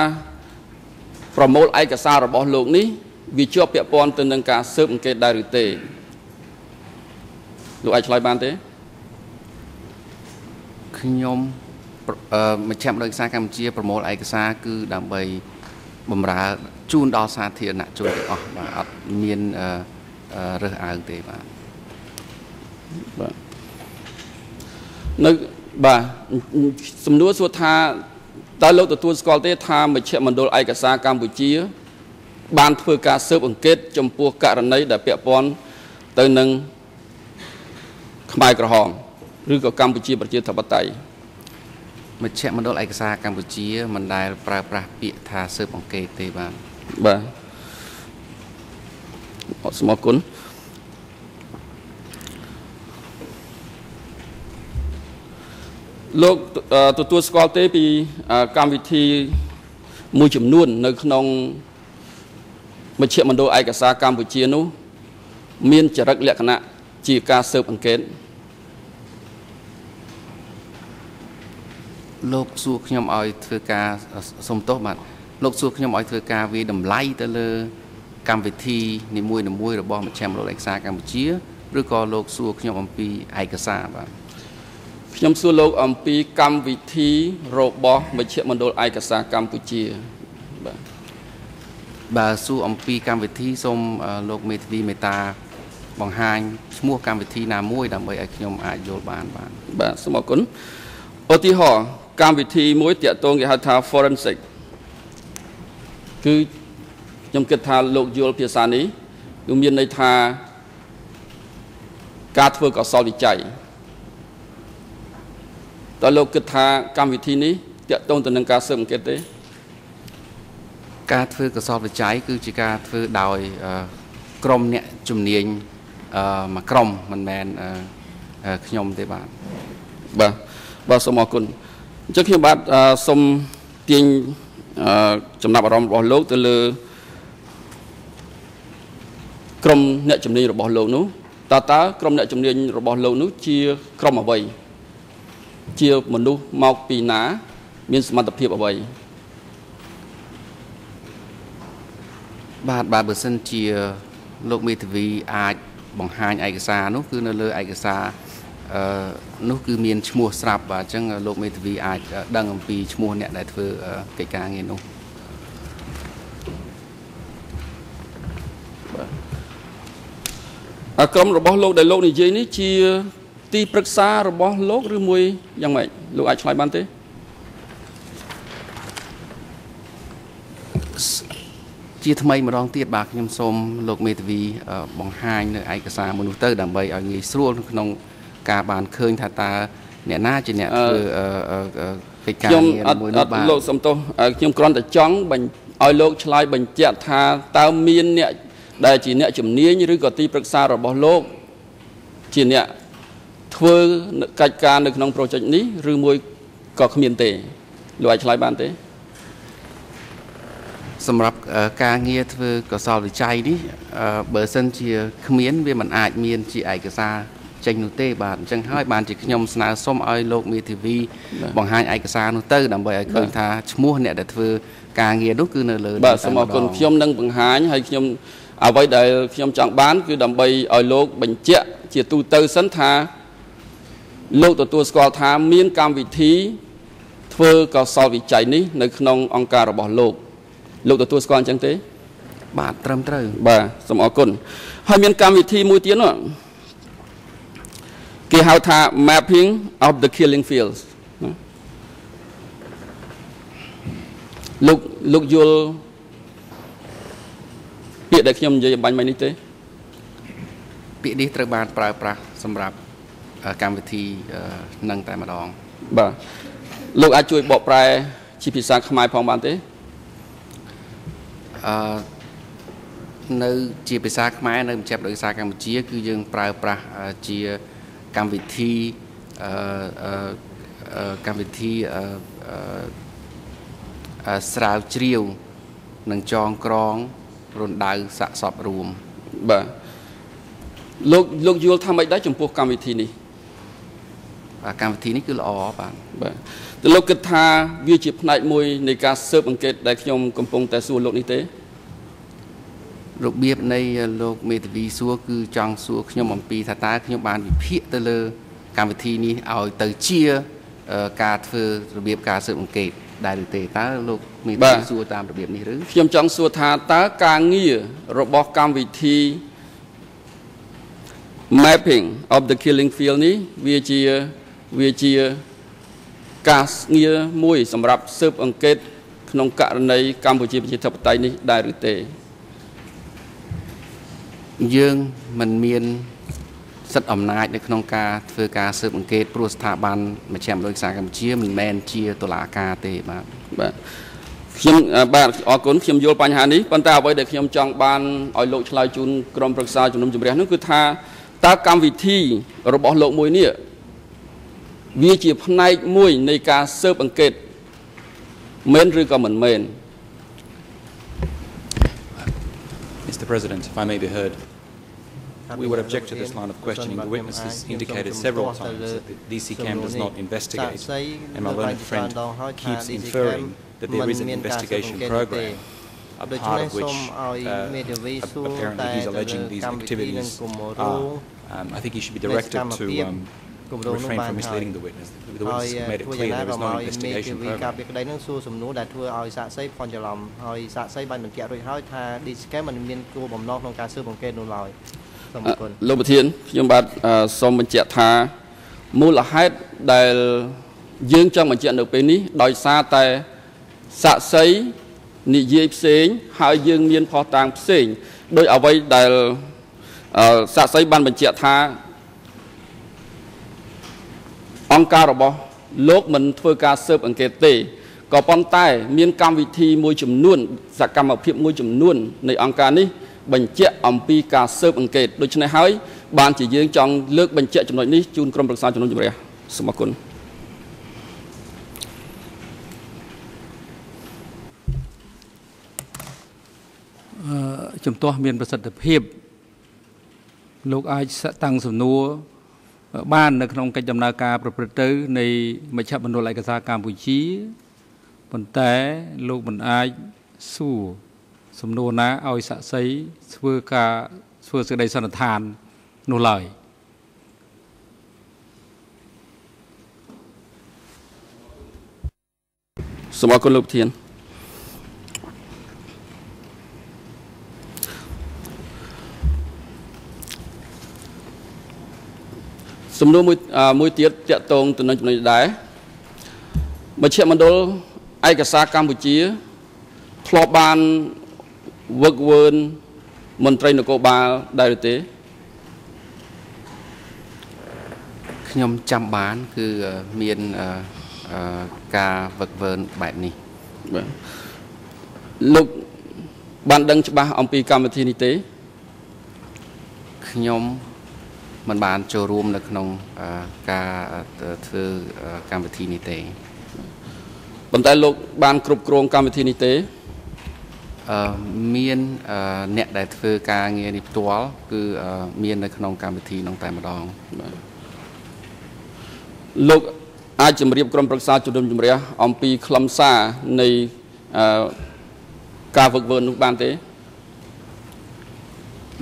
ប្រមូលឯកសាររបស់លោកនេះវាជាប់ពាក់ព័ន្ធទៅនឹងការស៊ើបអង្កេតដែរឬទេលោកអាចឆ្លើយបានទេខ្ញុំមជ្ឈមណ្ឌលឯកសារកម្ពុជាប្រមូលឯកសារគឺដើម្បីបំរើជូនដល់សាធារណជនទាំងអស់បាទអត់មានអឺ រើសអើងទេបាទបាទនៅបាទសំណួរសួរថាតើលោកទទួលស្គាល់ទេថាមជ្ឈមណ្ឌលឯកសារកម្ពុជា បានធ្វើការស៊ើបអង្កេត ចំពោះករណីដែលពាក់ព័ន្ធទៅនឹងខ្មែរក្រហមឬក៏កម្ពុជាប្រជាធិបតេយ្យមជ្ឈមណ្ឌលឯកសារកម្ពុជាមិនដែលប្រើប្រាស់ពាក្យថាស៊ើបអង្កេតទេបាទបាទ អត់ស្មោះគុណលោកទទួលស្គាល់ទេពីកម្មវិធីមួយចំនួន នៅក្នុងមជ្ឈមណ្ឌលឯកសារកម្ពុជានោះ មានចរិតលក្ខណៈជាការស៊ើបអង្កេតលោកសួរខ្ញុំឲ្យធ្វើការសុំទោសបាទលោកសួរខ្ញុំឲ្យធ្វើការវាតម្លៃទៅលើ កម្មវិធីនីមួយៗរបស់មជ្ឈមណ្ឌលឯកសារកម្ពុជាឬក៏លោកសួរខ្ញុំអំពីឯកសារបាទខ្ញុំសួរលោកអំពីកម្មវិធីរបស់មជ្ឈមណ្ឌលឯកសារកម្ពុជាបាទបើសួរអំពីកម្មវិធីសូមលោកមេធាវីមេតាបង្ហាញឈ្មោះកម្មវិធីណាមួយដើម្បីឲ្យខ្ញុំអាចយល់បានបាទបាទសូមអរគុណឧទាហរណ៍កម្មវិធីមួយតាក់ទងគេហៅថា forensic គឺ ខ្ញុំគិតថាលោកយល់ភាសានេះគឺមានន័យថាការធ្វើកសលវិច័យតើលោកគិតថាកម្មវិធីនេះតាក់ទងទៅនឹងការស៊ើបអង្កេតទេការធ្វើកសលវិច័យគឺជាការធ្វើដោយក្រុមអ្នកជំនាញមួយក្រុមមិនមែនខ្ញុំទេបាទបាទបាទសូមអរគុណអញ្ចឹងខ្ញុំបាទសូមទាញចំណាប់អារម្មណ៍របស់លោកទៅលើ ក្រុមអ្នកជំនាញរបស់លោកនោះតើតើក្រុមអ្នកជំនាញរបស់លោកនោះជាក្រុមអ្វីជាមនុស្សមកពីណា មានសមត្ថភាពអ្វីបាទបាទបើសិនជាលោកមេធាវីអាចបង្ហាញឯកសារនោះគឺនៅលើឯកសារអឺនោះគឺមានឈ្មោះស្រាប់បាទអញ្ចឹងលោកមេធាវីអាចដឹងអំពីឈ្មោះអ្នកដែលធ្វើកិច្ចការងារនោះបាទ ក្រុមរបស់លោកដែលលោកនិយាយនេះជាទីប្រឹក្សារបស់លោកឬមួយយ៉ាងម៉េចលោកអាចឆ្លើយបានទេជាថ្មីម្ដងទៀតបាទខ្ញុំសូមលោកមេធាវីបង្ហាញនៅឯកសារមួយនោះទៅដើម្បីឲ្យងាយស្រួលក្នុងការបានឃើញថាតើអ្នកណាជាអ្នកធ្វើកិច្ចការងារមួយនោះបាទលោកសំទោសខ្ញុំគ្រាន់តែចង់ឲ្យលោកឆ្លើយបញ្ជាក់ថាតើមានអ្នក ដែលជាអ្នកជំនាញឬក៏ទីប្រឹក្សារបស់លោកជាអ្នកធ្វើកិច្ចការនៅក្នុង project នេះឬមួយក៏គ្មានទេលោកអាចឆ្លើយបានទេសម្រាប់ការងារធ្វើកសលវិច័យនេះបើសិនជាគ្មាន វាមិនអាចមានជាឯកសារចេញនោះទេបាទអញ្ចឹងហើយបានជាខ្ញុំស្នើសុំឲ្យលោកមេធាវីបង្ហាញឯកសារនោះទៅដើម្បីឲ្យឃើញថាឈ្មោះអ្នកដែលធ្វើការងារនោះគឺនៅលើបាទសូមអរគុណខ្ញុំនឹងបង្ហាញហើយខ្ញុំ អ្វីដែលខ្ញុំចង់បាន គឺដើម្បីឲ្យលោកបញ្ជាក់ជាទូទៅសិនថាលោកទទួលស្គាល់ថាមានកម្មវិធី ធ្វើកសលវិច័យនេះនៅក្នុងអង្គការរបស់លោក លោកទទួលស្គាល់អញ្ចឹងទេ បាទត្រឹមត្រូវបាទសូមអរគុណហើយមានកម្មវិធីមួយទៀតនោះគេហៅថា mapping of the killing fields លោកលោកយល់ ពាក្យដែលខ្ញុំនិយាយបាញ់មិញនេះទេពាក្យនេះត្រូវបានប្រើប្រាស់សម្រាប់កម្មវិធីនឹងតែម្ដងបាទលោកអាចជួយបកប្រែជាភាសាខ្មែរផងបានទេអឺនៅជាភាសាខ្មែរនៅមជ្ឈមណ្ឌលភាសាកម្ពុជា គឺយើងប្រើប្រាស់ជាកម្មវិធីអឺកម្មវិធីអឺស្រាវជ្រាវនិងចងក្រង រណ្ដៅសាក់សពរួមបាទលោកលោកយល់ថាម៉េចដែរចំពោះកម្មវិធីនេះកម្មវិធីនេះគឺល្អបាទបាទតើលោកគិតថាវាជាផ្នែកមួយនៃការស៊ើបអង្កេតដែលខ្ញុំកំពុងតែសួរលោកនេះទេរបៀបនៃលោកមេធាវីសួរគឺចង់សួរខ្ញុំអំពីថាតើខ្ញុំបានវិភាគទៅលើកម្មវិធីនេះឲ្យទៅជាការធ្វើរបៀបការស៊ើបអង្កេត ដែរឬទេតើលោកមេធាវីសួរតាមរបៀបនេះឬខ្ញុំចង់សួរថាតើការងាររបស់កម្មវិធី mapping of the killing field នេះវាជាវាជាការងារមួយសម្រាប់ស៊ើបអង្កេត ក្នុងករណីកម្ពុជាប្រជាធិបតេយ្យនេះដែរឬទេយើងមិនមាន សិទ្ធិអំណាចនៅក្នុងការធ្វើការស៊ើបអង្កេតព្រោះស្ថាប័នមជ្ឈមណ្ឌលវិសាកម្ពុជាមិនមែនជាតុលាការទេបាទបាទខ្ញុំបាទអរគុណខ្ញុំយល់បញ្ហានេះប៉ុន្តែអ្វីដែលខ្ញុំចង់បានឲ្យលោកឆ្លើយជូនក្រុមប្រឹក្សាជំនុំជម្រះនោះគឺថាតើកម្មវិធីរបស់លោកមួយនេះវាជាផ្នែកមួយនៃការស៊ើបអង្កេតមែនឬក៏មិនមែន Mr. President, if I may be heard, we would object to this line of questioning. The witness has indicated several times that the DCCAM does not investigate, and my learned friend keeps inferring that there is an investigation program, a part of which uh, apparently he's alleging these activities are. Um, I think he should be directed to um, refrain from misleading the witness. The witness made it clear there was no investigation program. ការពីក្តីនឹងសួរសំណួរដែលធ្វើឲ្យសាកសីភ័ន្តច្រឡំហើយសាកសីបានបញ្ជាក់រួចហើយថា DCK មិនមានគោលបំណងក្នុងការស៊ើបអង្កេតនោះឡើយសូមអរគុណលោកប្រធានខ្ញុំបាទសូមបញ្ជាក់ថាមូលហេតុដែលយើងចង់បញ្ជាក់នៅពេលនេះដោយសារតែសាកសីនិយាយផ្សេងហើយយើងមានផុសតាងផ្សេងដោយអ្វីដែលសាកសីបានបញ្ជាក់ថាអង្គការរបស់លោកមិនធ្វើការស៊ើបអង្កេតទេក៏ប៉ុន្តែ មានកម្មវិធីមួយចំនួន សកម្មភាពមួយចំនួននៃអង្គការនេះ បញ្ជាក់អំពីការស៊ើបអង្កេតដូច្នេះហើយបានជាយើងចង់លើកបញ្ជាក់ចំណុចនេះជូនក្រុមប្រឹក្សាជំនុំជម្រះសូមអរគុណអឺជំទាស់មានប្រសិទ្ធភាពលោកអាចតាំងសំណួរបាននៅក្នុងកិច្ចដំណើរការប្រព្រឹត្តទៅនៃមជ្ឈមណ្ឌលឯកសារកម្ពុជាប៉ុន្តែលោកមិនអាចសួរ សំណួរណាឲ្យស័ក្តិសិទ្ធិធ្វើការធ្វើសេចក្តីសន្និដ្ឋាននោះឡើយសូមអរគុណលោកធានសំណួរមួយមួយទៀតតកតងទៅនឹងចំណុចដែរមជ្ឈមណ្ឌលឯកសារកម្ពុជាធ្លាប់បាន វឹកវើនមន្ត្រីនគរបាលដែរឬទេខ្ញុំចាំបាន គឺមានការវឹកវើនបែបនេះបាទលោកបានដឹងច្បាស់អំពីកម្មវិធីនេះទេខ្ញុំមិនបានចូលរួមនៅក្នុងការធ្វើកម្មវិធីនេះទេប៉ុន្តែលោកបានគ្រប់គ្រងកម្មវិធីនេះទេអឺ មានអ្នកដែលធ្វើការងារនេះផ្ទាល់គឺមាននៅក្នុងកម្មវិធីនោះតែម្ដងលោកអាចជម្រាបក្រុមប្រឹក្សាជំនុំជម្រះអំពីខ្លឹមសារនៃការវឹកវើនោះបានទេ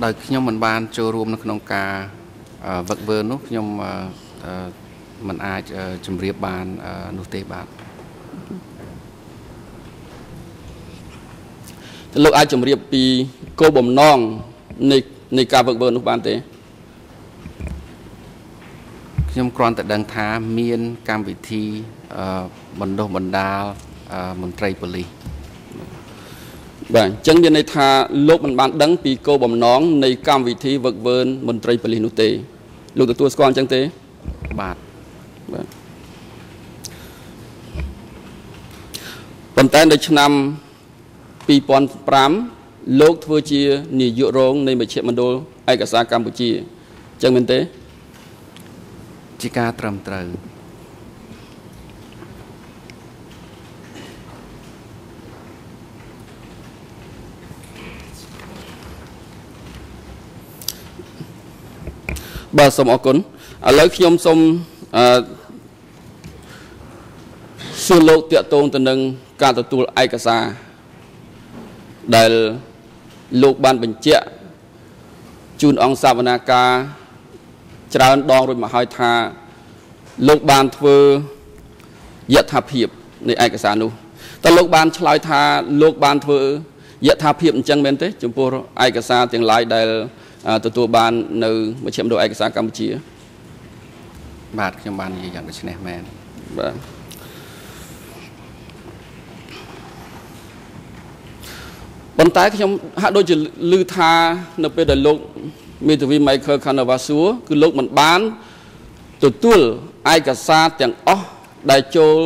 ដោយខ្ញុំមិនបានចូលរួមនៅក្នុងការវឹកវើនោះខ្ញុំមិនអាចជម្រាបបាននោះទេបាទ លោកអាចជម្រាបពីគោលបំណងនៃនៃការវឹកវើនោះបានទេខ្ញុំគ្រាន់តែដឹងថាមាន កម្មវិធីបណ្ដុះបណ្ដាលមន្ត្រីប៉ូលីសបាទអញ្ចឹងមានន័យថាលោកមិនបានដឹងពីគោលបំណងនៃកម្មវិធីវឹកវើមន្ត្រីប៉ូលីសនោះទេលោកទទួលស្គាល់អញ្ចឹងទេបាទបាទប៉ុន្តែនៅឆ្នាំ 2005លោកធ្វើជានាយករងនៃមជ្ឈមណ្ឌលឯកសារកម្ពុជាអញ្ចឹងមែនទេជាការត្រឹមត្រូវបាទសូមអរគុណឥឡូវខ្ញុំសូមអឺសួរលោកតាក់ទងទៅនឹងការទទួលឯកសារ ដែលលោកបានបញ្ជាក់ជូនអង្គសាវនាការច្រើនដងរួចមកហើយថាលោកបានធ្វើយថាភាពនៃឯកសារនោះតើលោកបានឆ្លើយថាលោកបានធ្វើយថាភាពអញ្ចឹងមែនទេ ចំពោះឯកសារទាំងឡាយដែលទទួលបាននៅមជ្ឈមណ្ឌលឯកសារកម្ពុជាបាទខ្ញុំបាននិយាយយ៉ាងដូចនេះមែនបាទ ប៉ុន្តែខ្ញុំហាក់ដូចជាឮថានៅពេលដែលលោកមេធាវី Michael Kanavasu គឺលោកមិនបានទទួលឯកសារទាំងអស់ដែលចូល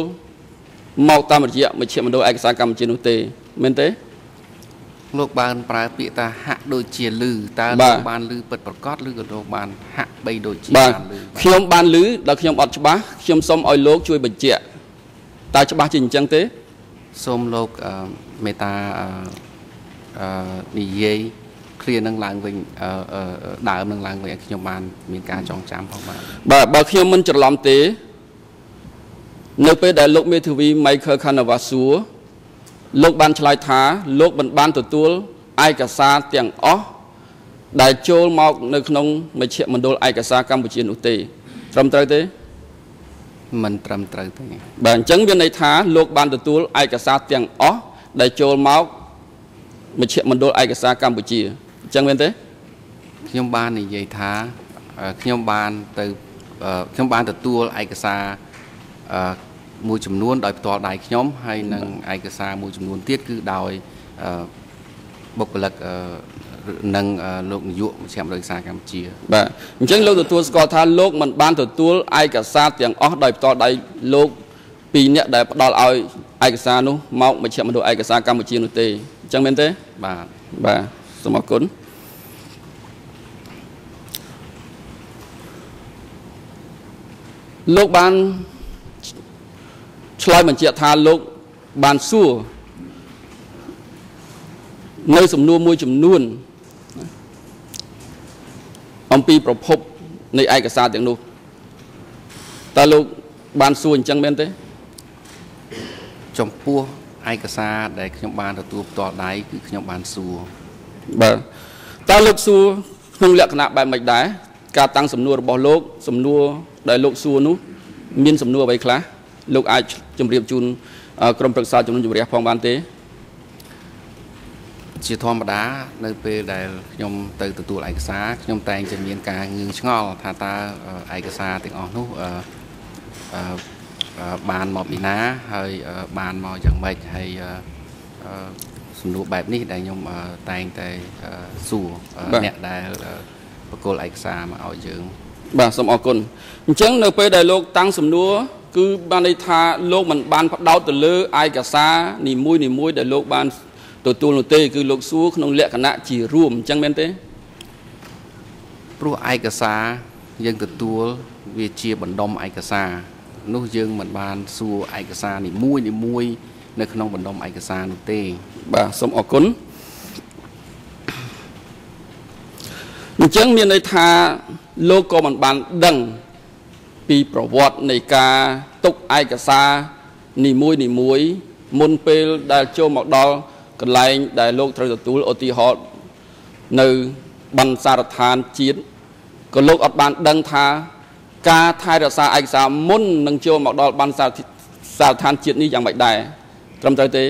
មកតាមរយៈមជ្ឈមណ្ឌលឯកសារកម្ពុជានោះទេមែនទេលោកបានប្រើពាក្យថាហាក់ដូចជាលឺតើលោកបានលឺពិតប្រកបឬក៏លោកបានហាក់បីដូចជាបានលឺខ្ញុំបានលឺដល់ខ្ញុំអត់ច្បាស់ខ្ញុំសូមឲ្យលោកជួយបញ្ជាក់តើច្បាស់ជាអញ្ចឹងទេសូមលោកមេតាអឺ និយាយ clear នឹងឡើងវិញដើមនឹងឡើងវិញឲ្យខ្ញុំបាន មានការចងចាំផងបាទបាទបើខ្ញុំមិនច្រឡំទេ នៅពេលដែលលោកមេធាវី Michael Kanavasu លោកបានឆ្លើយថា លោកមិនបានទទួលឯកសារទាំងអស់ដែលចូលមកនៅក្នុងមជ្ឈមណ្ឌលឯកសារកម្ពុជានោះទេត្រឹមត្រូវទេមិនត្រឹមត្រូវទេបាទអញ្ចឹងមានន័យថាលោកបានទទួលឯកសារទាំងអស់ដែលចូលមក មជ្ឈមណ្ឌលឯកសារកម្ពុជាអញ្ចឹងមែនទេខ្ញុំបាននិយាយថាខ្ញុំបានទៅខ្ញុំបានទទួលឯកសារមួយចំនួនដោយផ្ទាល់ដៃខ្ញុំហើយនឹងឯកសារមួយចំនួនទៀតគឺដោយបុគ្គលិកនិងលោកនាយកមជ្ឈមណ្ឌលសិក្សាកម្ពុជា បាទអញ្ចឹងលោកទទួលស្គាល់ថាលោកមិនបានទទួលឯកសារទាំងអស់ដោយផ្ទាល់ដៃលោកពីរនាក់ដែលផ្ដល់ឲ្យឯកសារនោះមកមជ្ឈមណ្ឌលឯកសារកម្ពុជានោះទេ អញ្ចឹងមែនទេបាទបាទសូមអរគុណលោកបានឆ្លើយបញ្ជាក់ថាលោកបានសួរនៅសំណួរមួយចំនួនអំពីប្រភពនៃឯកសារទាំងនោះតើលោកបានសួរអញ្ចឹងមែនទេ ចំពោះ ឯកសារដែលខ្ញុំបានទទួលផ្ទាល់ដៃគឺខ្ញុំបានសួរបាទតើលោកសួរក្នុងលក្ខណៈបែបម៉េចដែរការតាំងសំណួររបស់លោក សំណួរដែលលោកសួរនោះ មានសំណួរអ្វីខ្លះលោកអាចជម្រាបជូនក្រុមប្រឹក្សាជំនុំជម្រះផងបានទេជាធម្មតានៅពេលដែលខ្ញុំទៅទទួលឯកសារខ្ញុំតែងតែមានការងឿងឆ្ងល់ថាតើឯកសារទាំងអស់នោះ បានមកពីណាហើយបានមកយ៉ាងម៉េចហើយសំណួរបែបនេះដែលខ្ញុំតែងតែសួរអ្នកដែលបកគលឯកសារមកឲ្យយើង បាទសូមអរគុណអញ្ចឹងនៅពេលដែលលោកតាំងសំណួរគឺបានន័យថាលោកមិនបានផ្ដោតទៅលើឯកសារនីមួយនីមួយដែលលោកបានទទួលនោះទេគឺលោកសួរក្នុងលក្ខណៈជារួមអញ្ចឹងមែនទេព្រោះឯកសារយើងទទួលវាជាបណ្ដុំឯកសារ នោះយើងមិនបានសួរឯកសារនីមួយនីមួយនៅក្នុងបណ្ដុំឯកសារនោះទេ បាទសូមអរគុណអញ្ចឹងមានន័យថាលោកក៏មិនបានដឹង ពីប្រវត្តិនៃការទុកឯកសារនីមួយនីមួយមុនពេលដែលចូលមកដល់កន្លែងដែលលោកត្រូវទទួលឧទាហរណ៍នៅបណ្ឌសារឋានជាតិក៏លោកអត់បានដឹងថា ការថែរក្សាឯកសារមុននឹងចូលមកដល់បណ្ឌសារឋានជាតិនេះយ៉ាងម៉េចដែរត្រឹមត្រូវទេ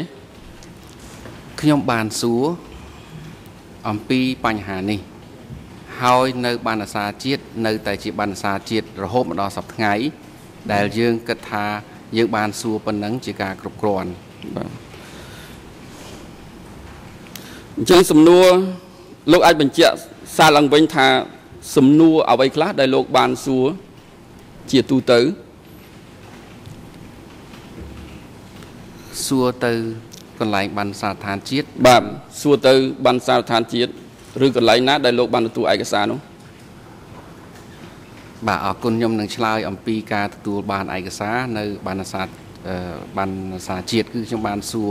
ខ្ញុំបានសួរអំពីបញ្ហានេះ ហើយនៅបណ្ឌសារជាតិនៅតែជាបណ្ឌសារជាតិរហូតមកដល់សប្តាហ៍ថ្ងៃដែលយើងគិតថាយើងបានសួរប៉ុណ្ណឹងជាការគ្រប់គ្រាន់បាទអញ្ចឹងសំណួរលោកអាចបញ្ជាក់សារឡើងវិញថាសំណួរអ្វីខ្លះដែលលោកបានសួរ ជាទូទៅសួរទៅកន្លែងបានសារឋានជាតិបាទសួរទៅបានសារឋានជាតិឬកន្លែងណាដែលលោកបានទទួលឯកសារនោះបាទអរគុណខ្ញុំនឹងឆ្លើយអំពីការទទួលបានឯកសារនៅបានសារបានសារជាតិគឺខ្ញុំបានសួរ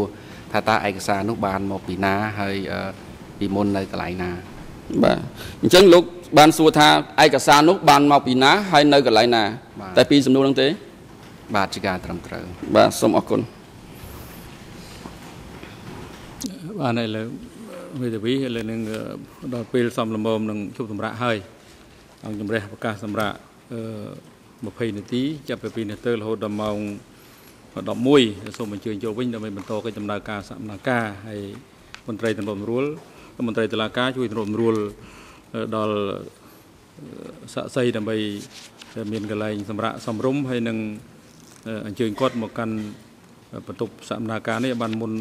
ថាតើឯកសារនោះបានមកពីណាហើយពីមុននៅកន្លែងណាបាទអញ្ចឹងលោក បានសួរថាឯកសារនោះបានមកពីណាហើយនៅកន្លែងណា តែពីសំណួរនោះទេ បាទជាការត្រឹមត្រូវបាទសូមអរគុណបាទឥឡូវមេធាវីឥឡូវនឹងដល់ពេលសំលមមនឹងជប់សម្រាប់ហើយអង្គជំរះប្រកាសសម្រាប់20នាទីចាប់ពី2នាទីទៅរហូតដល់ម៉ោង11សូមអញ្ជើញចូលវិញដើម្បីបន្តកិច្ចដំណើរការសកម្មភាពហើយមន្ត្រីតំណមរួលមន្ត្រីតុលាការជួយតំណមរួល ដល់សាក់សីដើម្បីមានកន្លែងសម្រាប់សំរុំហើយនឹងអញ្ជើញគាត់មកកាន់បន្ទប់សកម្មភាពនេះបានមុន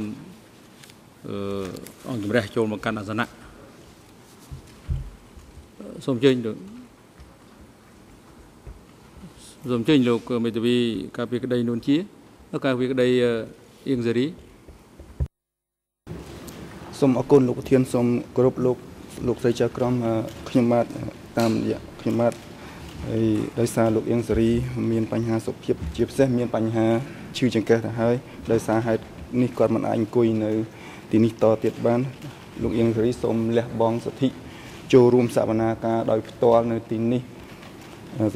អង្គជំរះចូលមកកាន់អាសនៈសូមអញ្ជើញលោកសូមអញ្ជើញលោកមេធាវីការពីក្តីនួនជាការពីក្តីអៀងសេរីសូមអរគុណលោកប្រធានសូមគោរពលោក លោកស្រីចាក្រមខ្ញុំបាទតាមរយៈខ្ញុំបាទហើយដោយសារលោកអៀងសេរី មានបញ្ហាសុខភាពជាពិសេសមានបញ្ហាឈឺចង្កេះទៅហើយដោយសារហេតុនេះគាត់មិនអាចអង្គុយនៅ ទីនេះតទៀតបានលោកអៀងសេរីសូមលះបង់សិទ្ធិចូលរួមសវនាការដោយផ្ទាល់នៅទីនេះ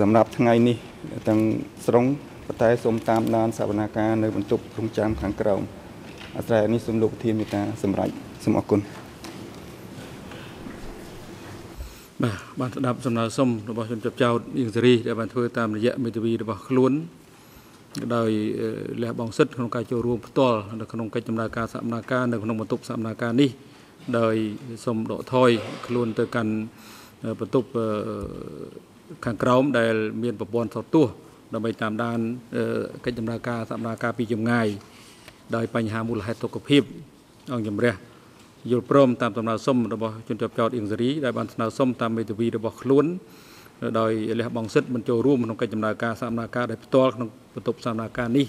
សម្រាប់ថ្ងៃនេះទាំងស្រុងប៉ុន្តែសូមតាមដានសវនាការនៅបន្ទប់រងចាំខាងក្រោមអាស្រ័យនេះសូមលោកប្រធានមេត្តាសម្រេចសូមអរគុណ បាទបានស្ដាប់សំណើសុំរបស់ជនចាប់ចោតអៀងសេរីដែលបានធ្វើតាមរយៈមេធាវីរបស់ខ្លួនដោយលះបង់សិទ្ធិក្នុងការចូលរួមផ្ទាល់នៅក្នុងកិច្ចដំណើរការសកម្មភាពនៅក្នុងបន្ទប់សកម្មភាពនេះដោយសូមដកថយខ្លួនទៅកាន់បន្ទប់ខាងក្រោមដែលមានប្រព័ន្ធថតទស្សន៍ដើម្បីតាមដានកិច្ចដំណើរការសកម្មភាពពីចម្ងាយដោយបញ្ហាមូលហេតុទុក្ខភាពអង្គជំរះ យល់ព្រមតាមដំណើរសុំរបស់ជនជាប់ចោតអៀងសេរីដែលបានស្នើសុំតាមមេធាវីរបស់ខ្លួនដោយលះបង់សិទ្ធិមិនចូលរួមក្នុងកិច្ចដំណើរការសកម្មភាពដោយផ្ទាល់ក្នុងបន្ទប់សកម្មភាពនេះ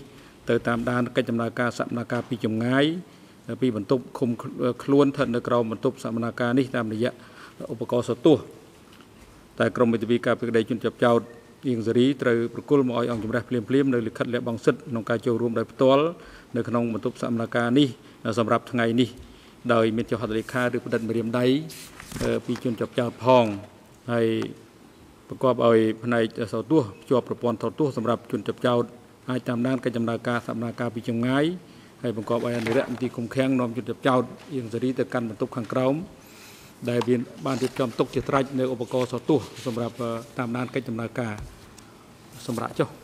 ទៅតាមដានកិច្ចដំណើរការសកម្មភាពពីចម្ងាយពីបន្ទប់ឃុំខ្លួនស្ថិតនៅក្រោមបន្ទប់សកម្មភាពនេះតាមរយៈឧបករណ៍សទោះតែក្រមមេធាវីការពីក្តីជនជាប់ចោតអៀងសេរីត្រូវប្រគល់មកឲ្យអង្គជំរះភ្លាមភ្លាមនៅលិខិតលះបង់សិទ្ធិក្នុងការចូលរួមដោយផ្ទាល់នៅក្នុងបន្ទប់សកម្មភាពនេះសម្រាប់ថ្ងៃនេះ ដោយមានចុះហត្ថលេខាឬផ្តិតមេរៀមដៃពីជនជាប់ចោតផងហើយប្រកបឲ្យផ្នែកសោទស្សជាប់ប្រព័ន្ធថតទស្សសម្រាប់ជនជាប់ចោតអាចតាមដានកិច្ចដំណើរការសកម្មភាពពីចម្ងាយហើយបង្កប់ឲ្យអនុរិយមន្ត្រីគុំខាំងនាំជនជាប់ចោតអៀងសេរីទៅកាន់បន្ទប់ខាងក្រោមដែលមានបានរៀបចំទុកជាត្រាច់នៅឧបករណ៍សោទស្សសម្រាប់តាមដានកិច្ចដំណើរការសម្រាប់ចុះ